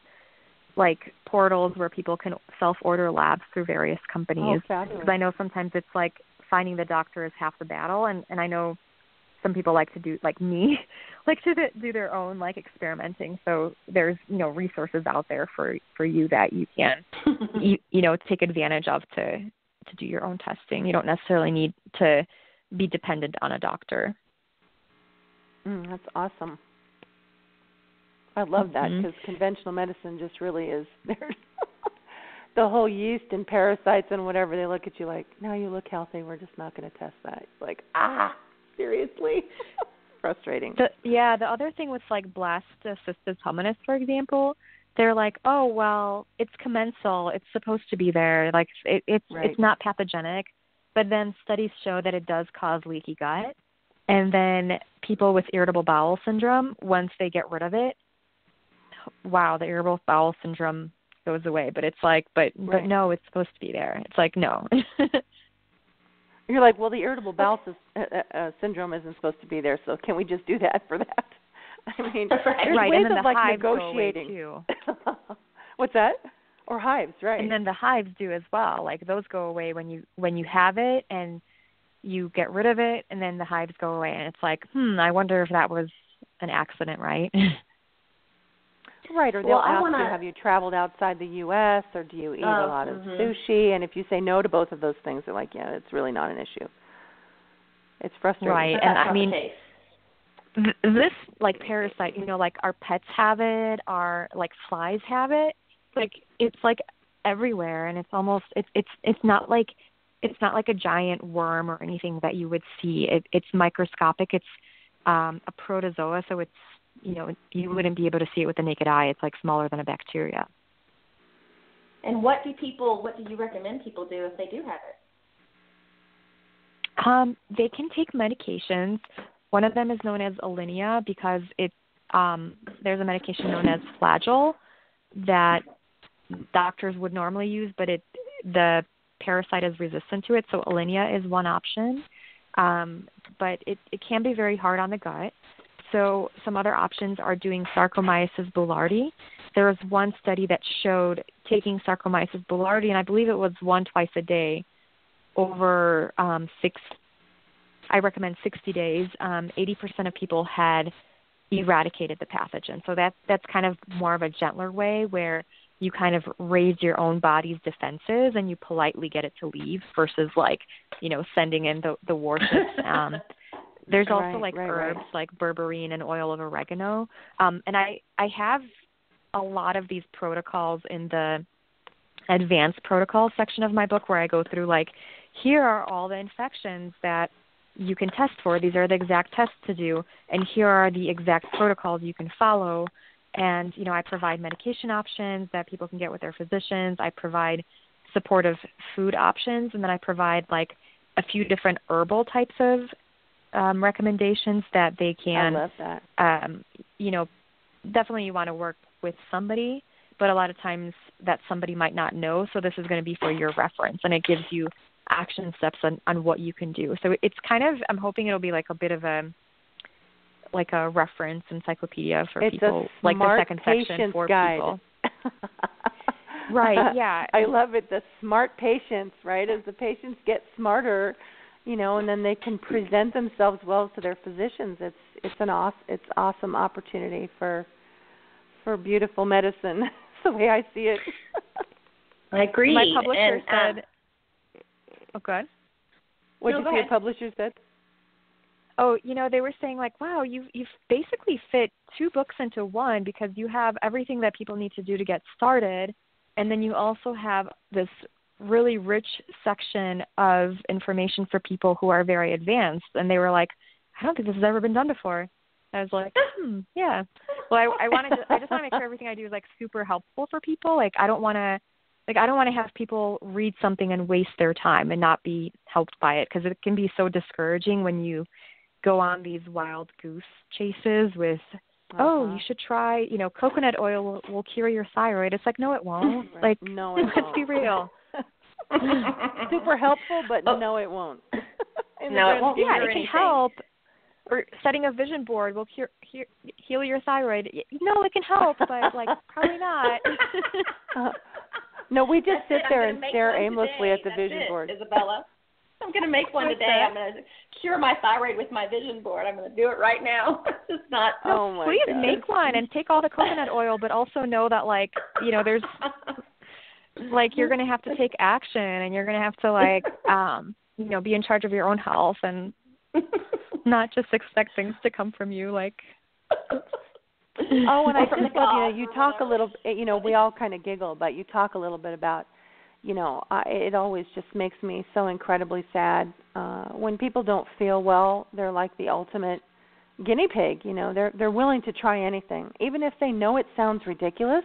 like portals where people can self order labs through various companies Oh, because I know sometimes it's like finding the doctor is half the battle, and and I know some people like to do like me, like to do their own like experimenting. So there's you know resources out there for for you that you can you you know take advantage of to to do your own testing. You don't necessarily need to be dependent on a doctor. Mm, that's awesome. I love that because conventional medicine just really is there's the whole yeast and parasites and whatever. They look at you like, "No, you look healthy. We're just not going to test that." Like, ah, seriously, frustrating. The, yeah, the other thing with like blastocystis hominis, for example, they're like, oh well, it's commensal, it's supposed to be there, like it, it's Right. it's not pathogenic, but then studies show that it does cause leaky gut, and then people with irritable bowel syndrome, once they get rid of it, wow, the irritable bowel syndrome goes away. But it's like, but but no, it's supposed to be there. It's like no. You're like, well, the irritable bowel sys- uh, uh, uh, syndrome isn't supposed to be there, so can we just do that for that? I mean, Right. there's right, ways of the like hives go away negotiating. What's that? Or hives, right? and then the hives do as well like those go away when you when you have it and you get rid of it and then the hives go away and it's like hmm i wonder if that was an accident right Right, or they'll Well, I ask wanna- you, have you traveled outside the U.S. or do you eat Oh, a lot of mhm. sushi? And if you say no to both of those things, they're like, yeah, it's really not an issue. It's frustrating. Right. But and I mean- the th- this like parasite, you know, like our pets have it, our like flies have it. Like it's like everywhere, and it's almost it's it's it's not like it's not like a giant worm or anything that you would see. It, it's microscopic. It's um, a protozoa, so it's you know you wouldn't be able to see it with the naked eye. It's like smaller than a bacteria. And what do people? What do you recommend people do if they do have it? Um, they can take medications. One of them is known as Alinia because it um, there's a medication known as Flagyl that doctors would normally use, but it the parasite is resistant to it. So Alinia is one option, um, but it, it can be very hard on the gut. So some other options are doing Saccharomyces boulardii. There was one study that showed taking Saccharomyces boulardii, and I believe it was one twice a day over um, six. I recommend 60 days. Um, 80% of people had eradicated the pathogen. So that that's kind of more of a gentler way where you kind of raise your own body's defenses and you politely get it to leave versus like you know sending in the the warships um there's also right, like right, herbs right. like berberine and oil of oregano. Um and i i have a lot of these protocols in the advanced protocols section of my book where i go through like here are all the infections that you can test for. These are the exact tests to do. And here are the exact protocols you can follow and you know i provide medication options that people can get with their physicians i provide supportive food options and then i provide like a few different herbal types of um, recommendations that they can I love that. um, you know definitely you want to work with somebody but a lot of times that somebody might not know so this is going to be for your reference and it gives you action steps on, on what you can do so it's kind of i'm hoping it'll be like a bit of a like a reference encyclopedia for it's people a like the second section for guide. people Right, yeah. I love it. The smart patients, right? As the patients get smarter, you know, and then they can present themselves well to their physicians. It's it's an awesome it's awesome opportunity for for beautiful medicine. That's the way I see it. I agree. my publisher and, um, said oh good What No, did go say ahead. your publisher said? Oh, you know, they were saying like, wow, you've you've basically fit two books into one because you have everything that people need to do to get started, and then you also have this really rich section of information for people who are very advanced. And they were like, I don't think this has ever been done before. I was like, hmm, yeah. Well, I, I wanted to, I just want to make sure everything I do is like super helpful for people. Like, I don't want to, like, I don't want to have people read something and waste their time and not be helped by it because it can be so discouraging when you go on these wild goose chases with oh Uh-huh. you should try you know coconut oil will, will cure your thyroid it's like no it won't Right. like no, it let's be won't. real Super helpful, but Oh. no, it won't. No, it won't yeah it cure can help or setting a vision board will cure, cure heal your thyroid no it can help but like probably not Uh, no, we just That's sit it. There and stare aimlessly today. at the That's vision it, board. Izabella. I'm going to make one today. I'm going to cure my thyroid with my vision board. I'm going to do it right now. it's not. Oh my please God. make one and take all the coconut oil but also know that like you know there's like you're going to have to take action and you're going to have to like um you know be in charge of your own health and not just expect things to come from you like Oh, and I just love you know you talk a little. You know, we all kind of giggle, but you talk a little bit about. You know, I, it always just makes me so incredibly sad uh when people don't feel well. They're like the ultimate guinea pig. You know, they're they're willing to try anything, even if they know it sounds ridiculous.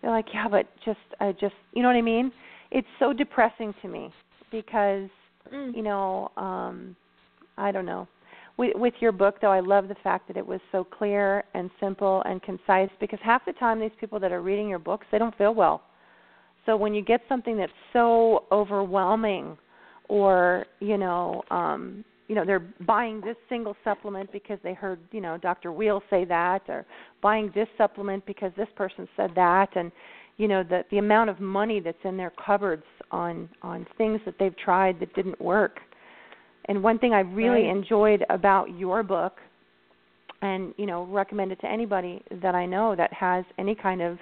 They're like, yeah, but just I just, you know what I mean? It's so depressing to me because you know, um I don't know. With, with your book, though, I love the fact that it was so clear and simple and concise. Because half the time, these people that are reading your books, they don't feel well. So when you get something that's so overwhelming, or you know, um, you know, they're buying this single supplement because they heard you know Dr. Wheel say that, or buying this supplement because this person said that, and you know the the amount of money that's in their cupboards on on things that they've tried that didn't work. And one thing I really Right. enjoyed about your book, and you know, recommend it to anybody that I know that has any kind of,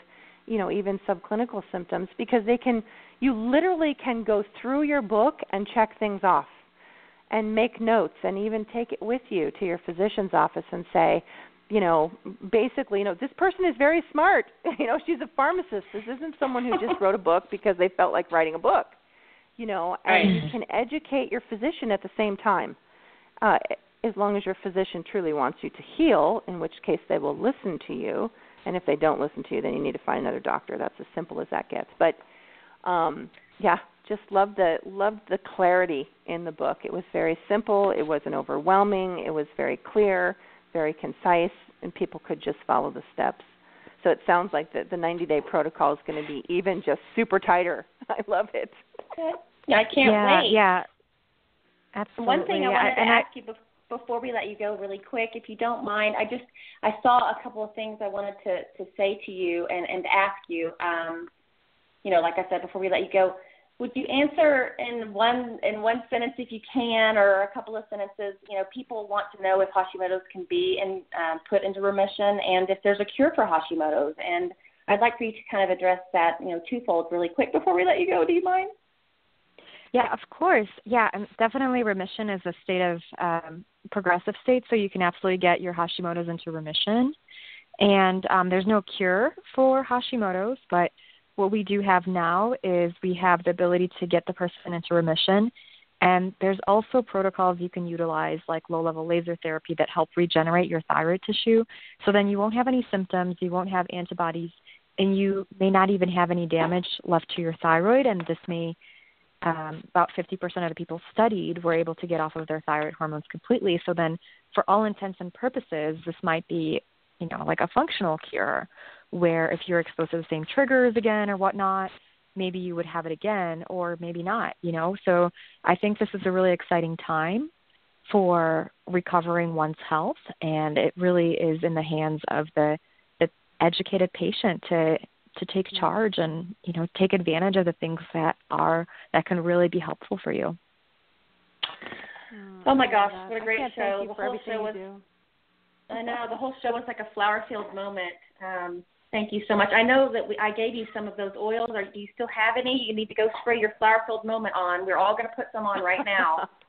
you know, even subclinical symptoms, because they can, you literally can go through your book and check things off. and make notes and even take it with you to your physician's office and say, you know, basically, you know, this person is very smart. you know, she's a pharmacist. This isn't someone who just wrote a book because they felt like writing a book. You know, and you can educate your physician at the same time. Uh, as long as your physician truly wants you to heal, in which case they will listen to you. And if they don't listen to you, then you need to find another doctor. That's as simple as that gets. But um, yeah, just loved the loved the clarity in the book. It was very simple. It wasn't overwhelming. It was very clear, very concise, and people could just follow the steps. So it sounds like the the 90 day protocol is going to be even just super tighter. I love it. Yeah, I can't yeah, wait. Yeah, absolutely. One thing I wanted to and ask you bef- before we let you go, really quick, if you don't mind, I just I saw a couple of things I wanted to to say to you and and ask you. Um, you know, like I said before we let you go, would you answer in one in one sentence if you can, or a couple of sentences? You know, people want to know if Hashimoto's can be and um, put into remission, and if there's a cure for Hashimoto's. And I'd like for you to kind of address that, you know, twofold, really quick before we let you go. Do you mind? Yeah, of course. Yeah, and definitely remission is a state of um, progressive state, so you can absolutely get your Hashimoto's into remission. And um, there's no cure for Hashimoto's, but what we do have now is we have the ability to get the person into remission. And there's also protocols you can utilize, like low level laser therapy, that help regenerate your thyroid tissue. So then you won't have any symptoms, you won't have antibodies, and you may not even have any damage left to your thyroid. And this may, um, about 50% of the people studied were able to get off of their thyroid hormones completely. So then, for all intents and purposes, this might be, you know, like a functional cure where if you're exposed to the same triggers again or whatnot, maybe you would have it again or maybe not, you know. So I think this is a really exciting time for recovering one's health and it really is in the hands of the the educated patient to to take charge and you know take advantage of the things that are that can really be helpful for you. Oh my gosh, God. what a great can't show! Thank you the for whole show was do. I know the whole show was like a flower field moment. Um, thank you so much. I know that we, I gave you some of those oils. Or do you still have any? You need to go spray your flower field moment on. We're all going to put some on right now.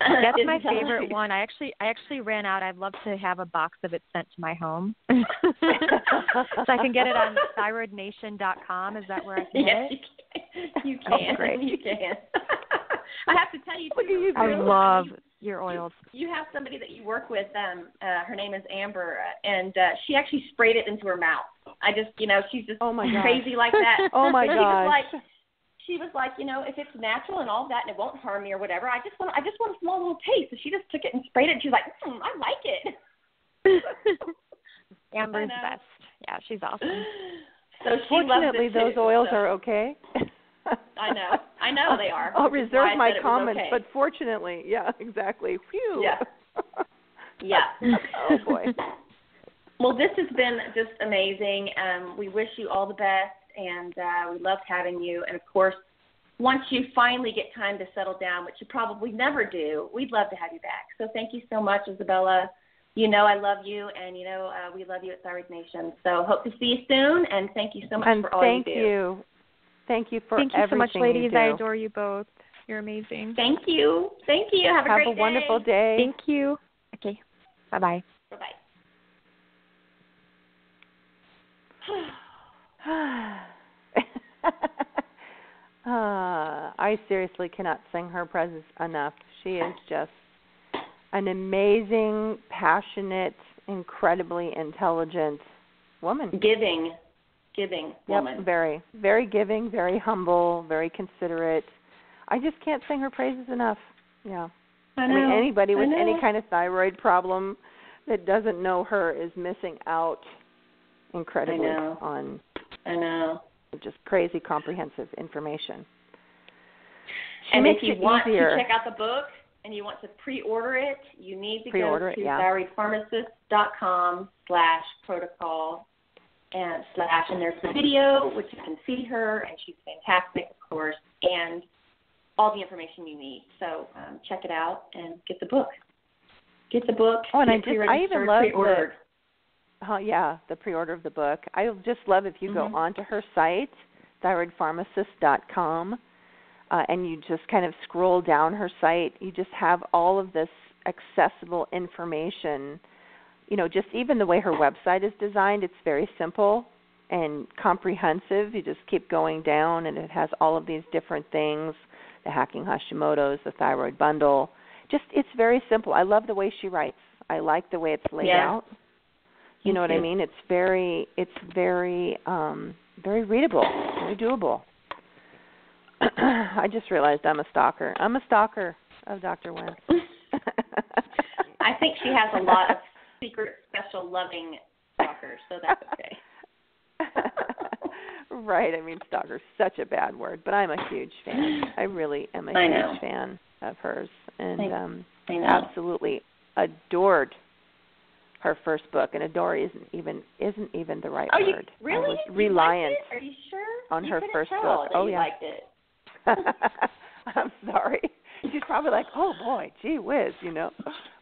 That's my favorite one. I actually I actually ran out. I'd love to have a box of it sent to my home. so I can get it on thyroidnation.com. Is that where I can get it? you can. You Oh, can. great. You can. I have to tell you, too, you I love your oils. you have somebody that you work with. Um, uh, her name is Amber, uh, and uh, she actually sprayed it into her mouth. I just, you know, she's just Oh my crazy like that. Oh my she gosh. was like, she was like, you know, if it's natural and all that, and it won't harm me or whatever, I just want, I just want a small little taste. So she just took it and sprayed it. And she was like, mm, I like it. Amber's know. best. Yeah, she's awesome. So she Fortunately, it those too, oils so. are okay. I know. I know they are, I'll which is why reserve my said it was comments, okay. but fortunately, yeah, exactly. Phew. Yeah. Yeah. oh boy. Well, this has been just amazing. Um, we wish you all the best, and uh, we loved having you. And of course, once you finally get time to settle down, which you probably never do, we'd love to have you back. So thank you so much, Izabella. You know I love you, and you know uh, we love you at Thyroid Nation. So hope to see you soon, and thank you so much and for all thank you do. Thank you. Thank you for Thank you so much, ladies. you I adore you both. You're amazing. Thank you. Thank you. Have a Have great a wonderful day. Thank you. Okay. Bye bye. Bye bye. uh, I seriously cannot sing her praises enough. She is just an amazing, passionate, incredibly intelligent woman. Giving, giving woman. Yep, very, very giving, very humble, very considerate. I just can't sing her praises enough. Yeah. I I mean, anybody with any kind of thyroid problem that doesn't know her is missing out incredibly on I know. just crazy comprehensive information. She and if you want easier. to check out the book and you want to pre-order it, you need to Pre-order go it, to yeah. thyroidpharmacist.com slash protocol and slash, and there's the video, which you can see her, and she's fantastic, of course, and all the information you need. So um, check it out and get the book. Get the book. Oh, and I just- I even love the-. Oh yeah, the pre-order of the book. I just love if you Mhm. go onto her site, thyroidpharmacist.com. uh, and you just kind of scroll down her site, you just have all of this accessible information. You know, just even the way her website is designed, it's very simple and comprehensive. You just keep going down, and it has all of these different things the hacking Hashimoto's, the thyroid bundle. Just, it's very simple. I love the way she writes. I like the way it's laid yeah. out. You know what I mean? It's very, it's very, um, very readable, very doable. I just realized I'm a stalker. I'm a stalker of Dr. Wentz. I think she has a lot of secret, special, loving stalkers, so that's okay. right. I mean, stalker's such a bad word, but I'm a huge fan. I really am a I huge know. fan of hers, and I- um, I absolutely adored her first book. And adore isn't even isn't even the right Oh, you word. really? I was You reliant. liked it? Are you sure? on You her first book. That Oh, you yeah. liked it. I'm sorry. She's probably like, "Oh boy, gee whiz," you know.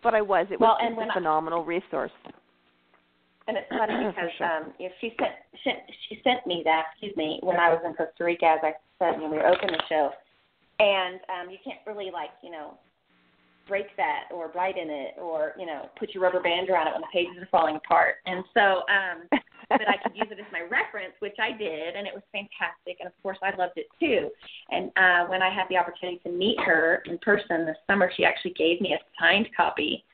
But I was. It was Well, just a I- phenomenal resource. And it's funny because sure. um, if she sent she, she sent me that, excuse me, when I was in Costa Rica, as I said when we opened the show, and um, you can't really like you know break that or write in it or you know put your rubber band around it when the pages are falling apart. And so, um, but I could use it as my reference, which I did, and it was fantastic. And of course, I loved it too. And uh, when I had the opportunity to meet her in person this summer, she actually gave me a signed copy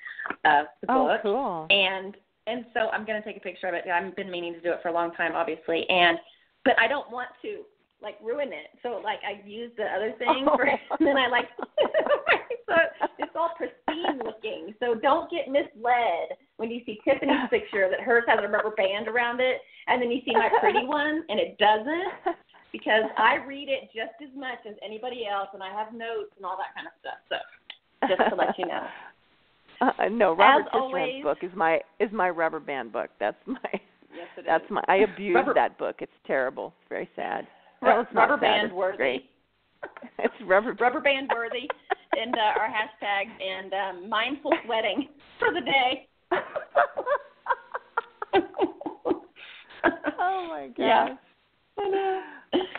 of the oh, book cool. and and so I'm going to take a picture of it. I've been meaning to do it for a long time, obviously, and but I don't want to like ruin it. So like I use the other thing for, and then I like so it's all pristine looking. So don't get misled when you see Tiffany's picture that hers has a rubber band around it, and then you see my pretty one and it doesn't. Because I read it just as much as anybody else, and I have notes and all that kind of stuff. So just to let you know. Uh, no, Robert always- book is my is my rubber band book. That's my Yes, it that's is. my I abuse Rubber- that book. It's terrible. It's very sad. Ru- Well, it's not rubber band worthy. Great. It's rubber rubber band worthy and uh, our hashtag and um, mindful sweating for the day. oh my gosh. Yeah. I know.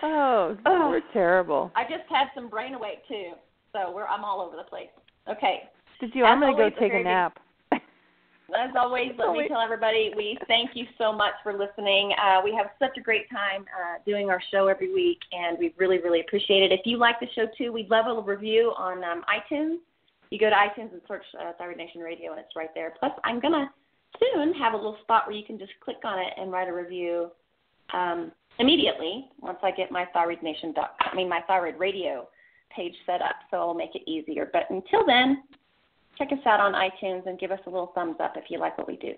Oh, Oh. we're terrible. I just had some brain awake too, so we're I'm all over the place. Okay. Did you? I'm gonna go always, a take a nap. As always, let me tell everybody we thank you so much for listening. Uh, we have such a great time uh, doing our show every week, and we really, really appreciate it. If you like the show too, we'd love a review on um, iTunes. You go to iTunes and search uh, Thyroid Nation Radio, and it's right there. Plus, I'm gonna soon have a little spot where you can just click on it and write a review um, immediately once I get my Thyroid Nation. I mean, my Thyroid Radio page set up, so it'll make it easier. But until then, check us out on iTunes and give us a little thumbs up if you like what we do.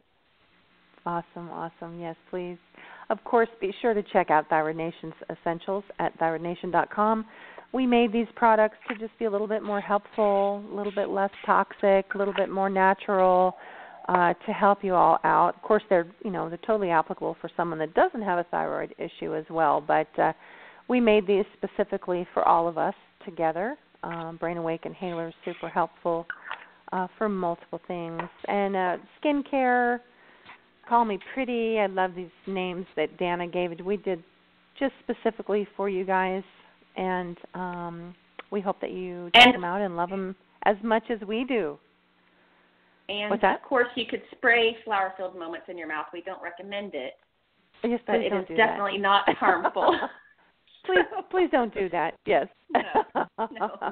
Awesome, awesome. Yes, please. Of course, be sure to check out Thyroid Nation's Essentials at thyroidnation.com. We made these products to just be a little bit more helpful, a little bit less toxic, a little bit more natural, uh, to help you all out. Of course, they're you know they're totally applicable for someone that doesn't have a thyroid issue as well. But uh, we made these specifically for all of us together. Um, Brain Awake Inhaler is super helpful uh, for multiple things, and uh, skincare call me pretty. I love these names that Danna gave. We did just specifically for you guys, and um, we hope that you check And- them out and love them as much as we do. And What's that? of course, you could spray flower filled moments in your mouth. We don't recommend it, Yes, but it is definitely not harmful. please, please don't do that. Yes. No, no.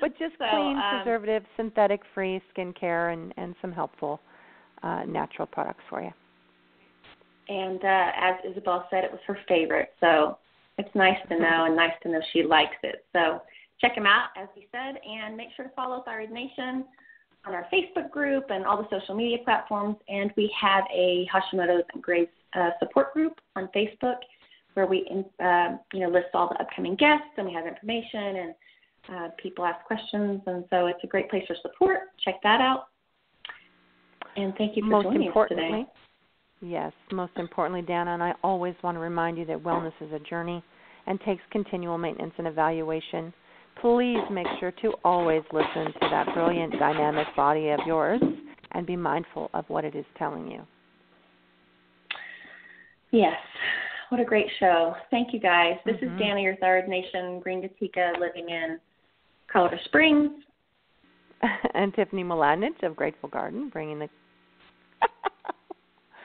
but just So, clean, um, preservative, synthetic-free skincare, and and some helpful uh, natural products for you. And uh, as Isabel said, it was her favorite. So it's nice to know and nice to know she likes it. So check them out, as we said, and make sure to follow Thyroid Nation on our Facebook group and all the social media platforms. And we have a Hashimoto's and Graves uh, support group on Facebook where we uh, you know list all the upcoming guests and we have information and uh, people ask questions. And so it's a great place for support. Check that out. And thank you for most joining us today. yes, most importantly, Danna, and I always want to remind you that wellness is a journey and takes continual maintenance and evaluation. Please make sure to always listen to that brilliant, dynamic body of yours and be mindful of what it is telling you. Yes. what a great show. Thank you guys. This Mhm. is Danna, your Thyroid Nation, Green Gatika, living in Colorado Springs. and Tiffany Mladinich of Grateful Garden, bringing the.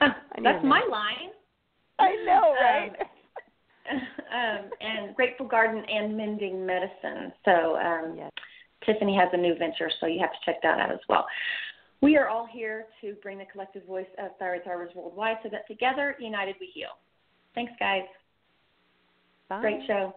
That's my line. I know, right? um, and Grateful Garden and Mending Medicine. So um, yes. Tiffany has a new venture, so you have to check that out as well. We are all here to bring the collective voice of thyroid thyroids worldwide so that together, united, we heal. Thanks, guys. Bye. Great show.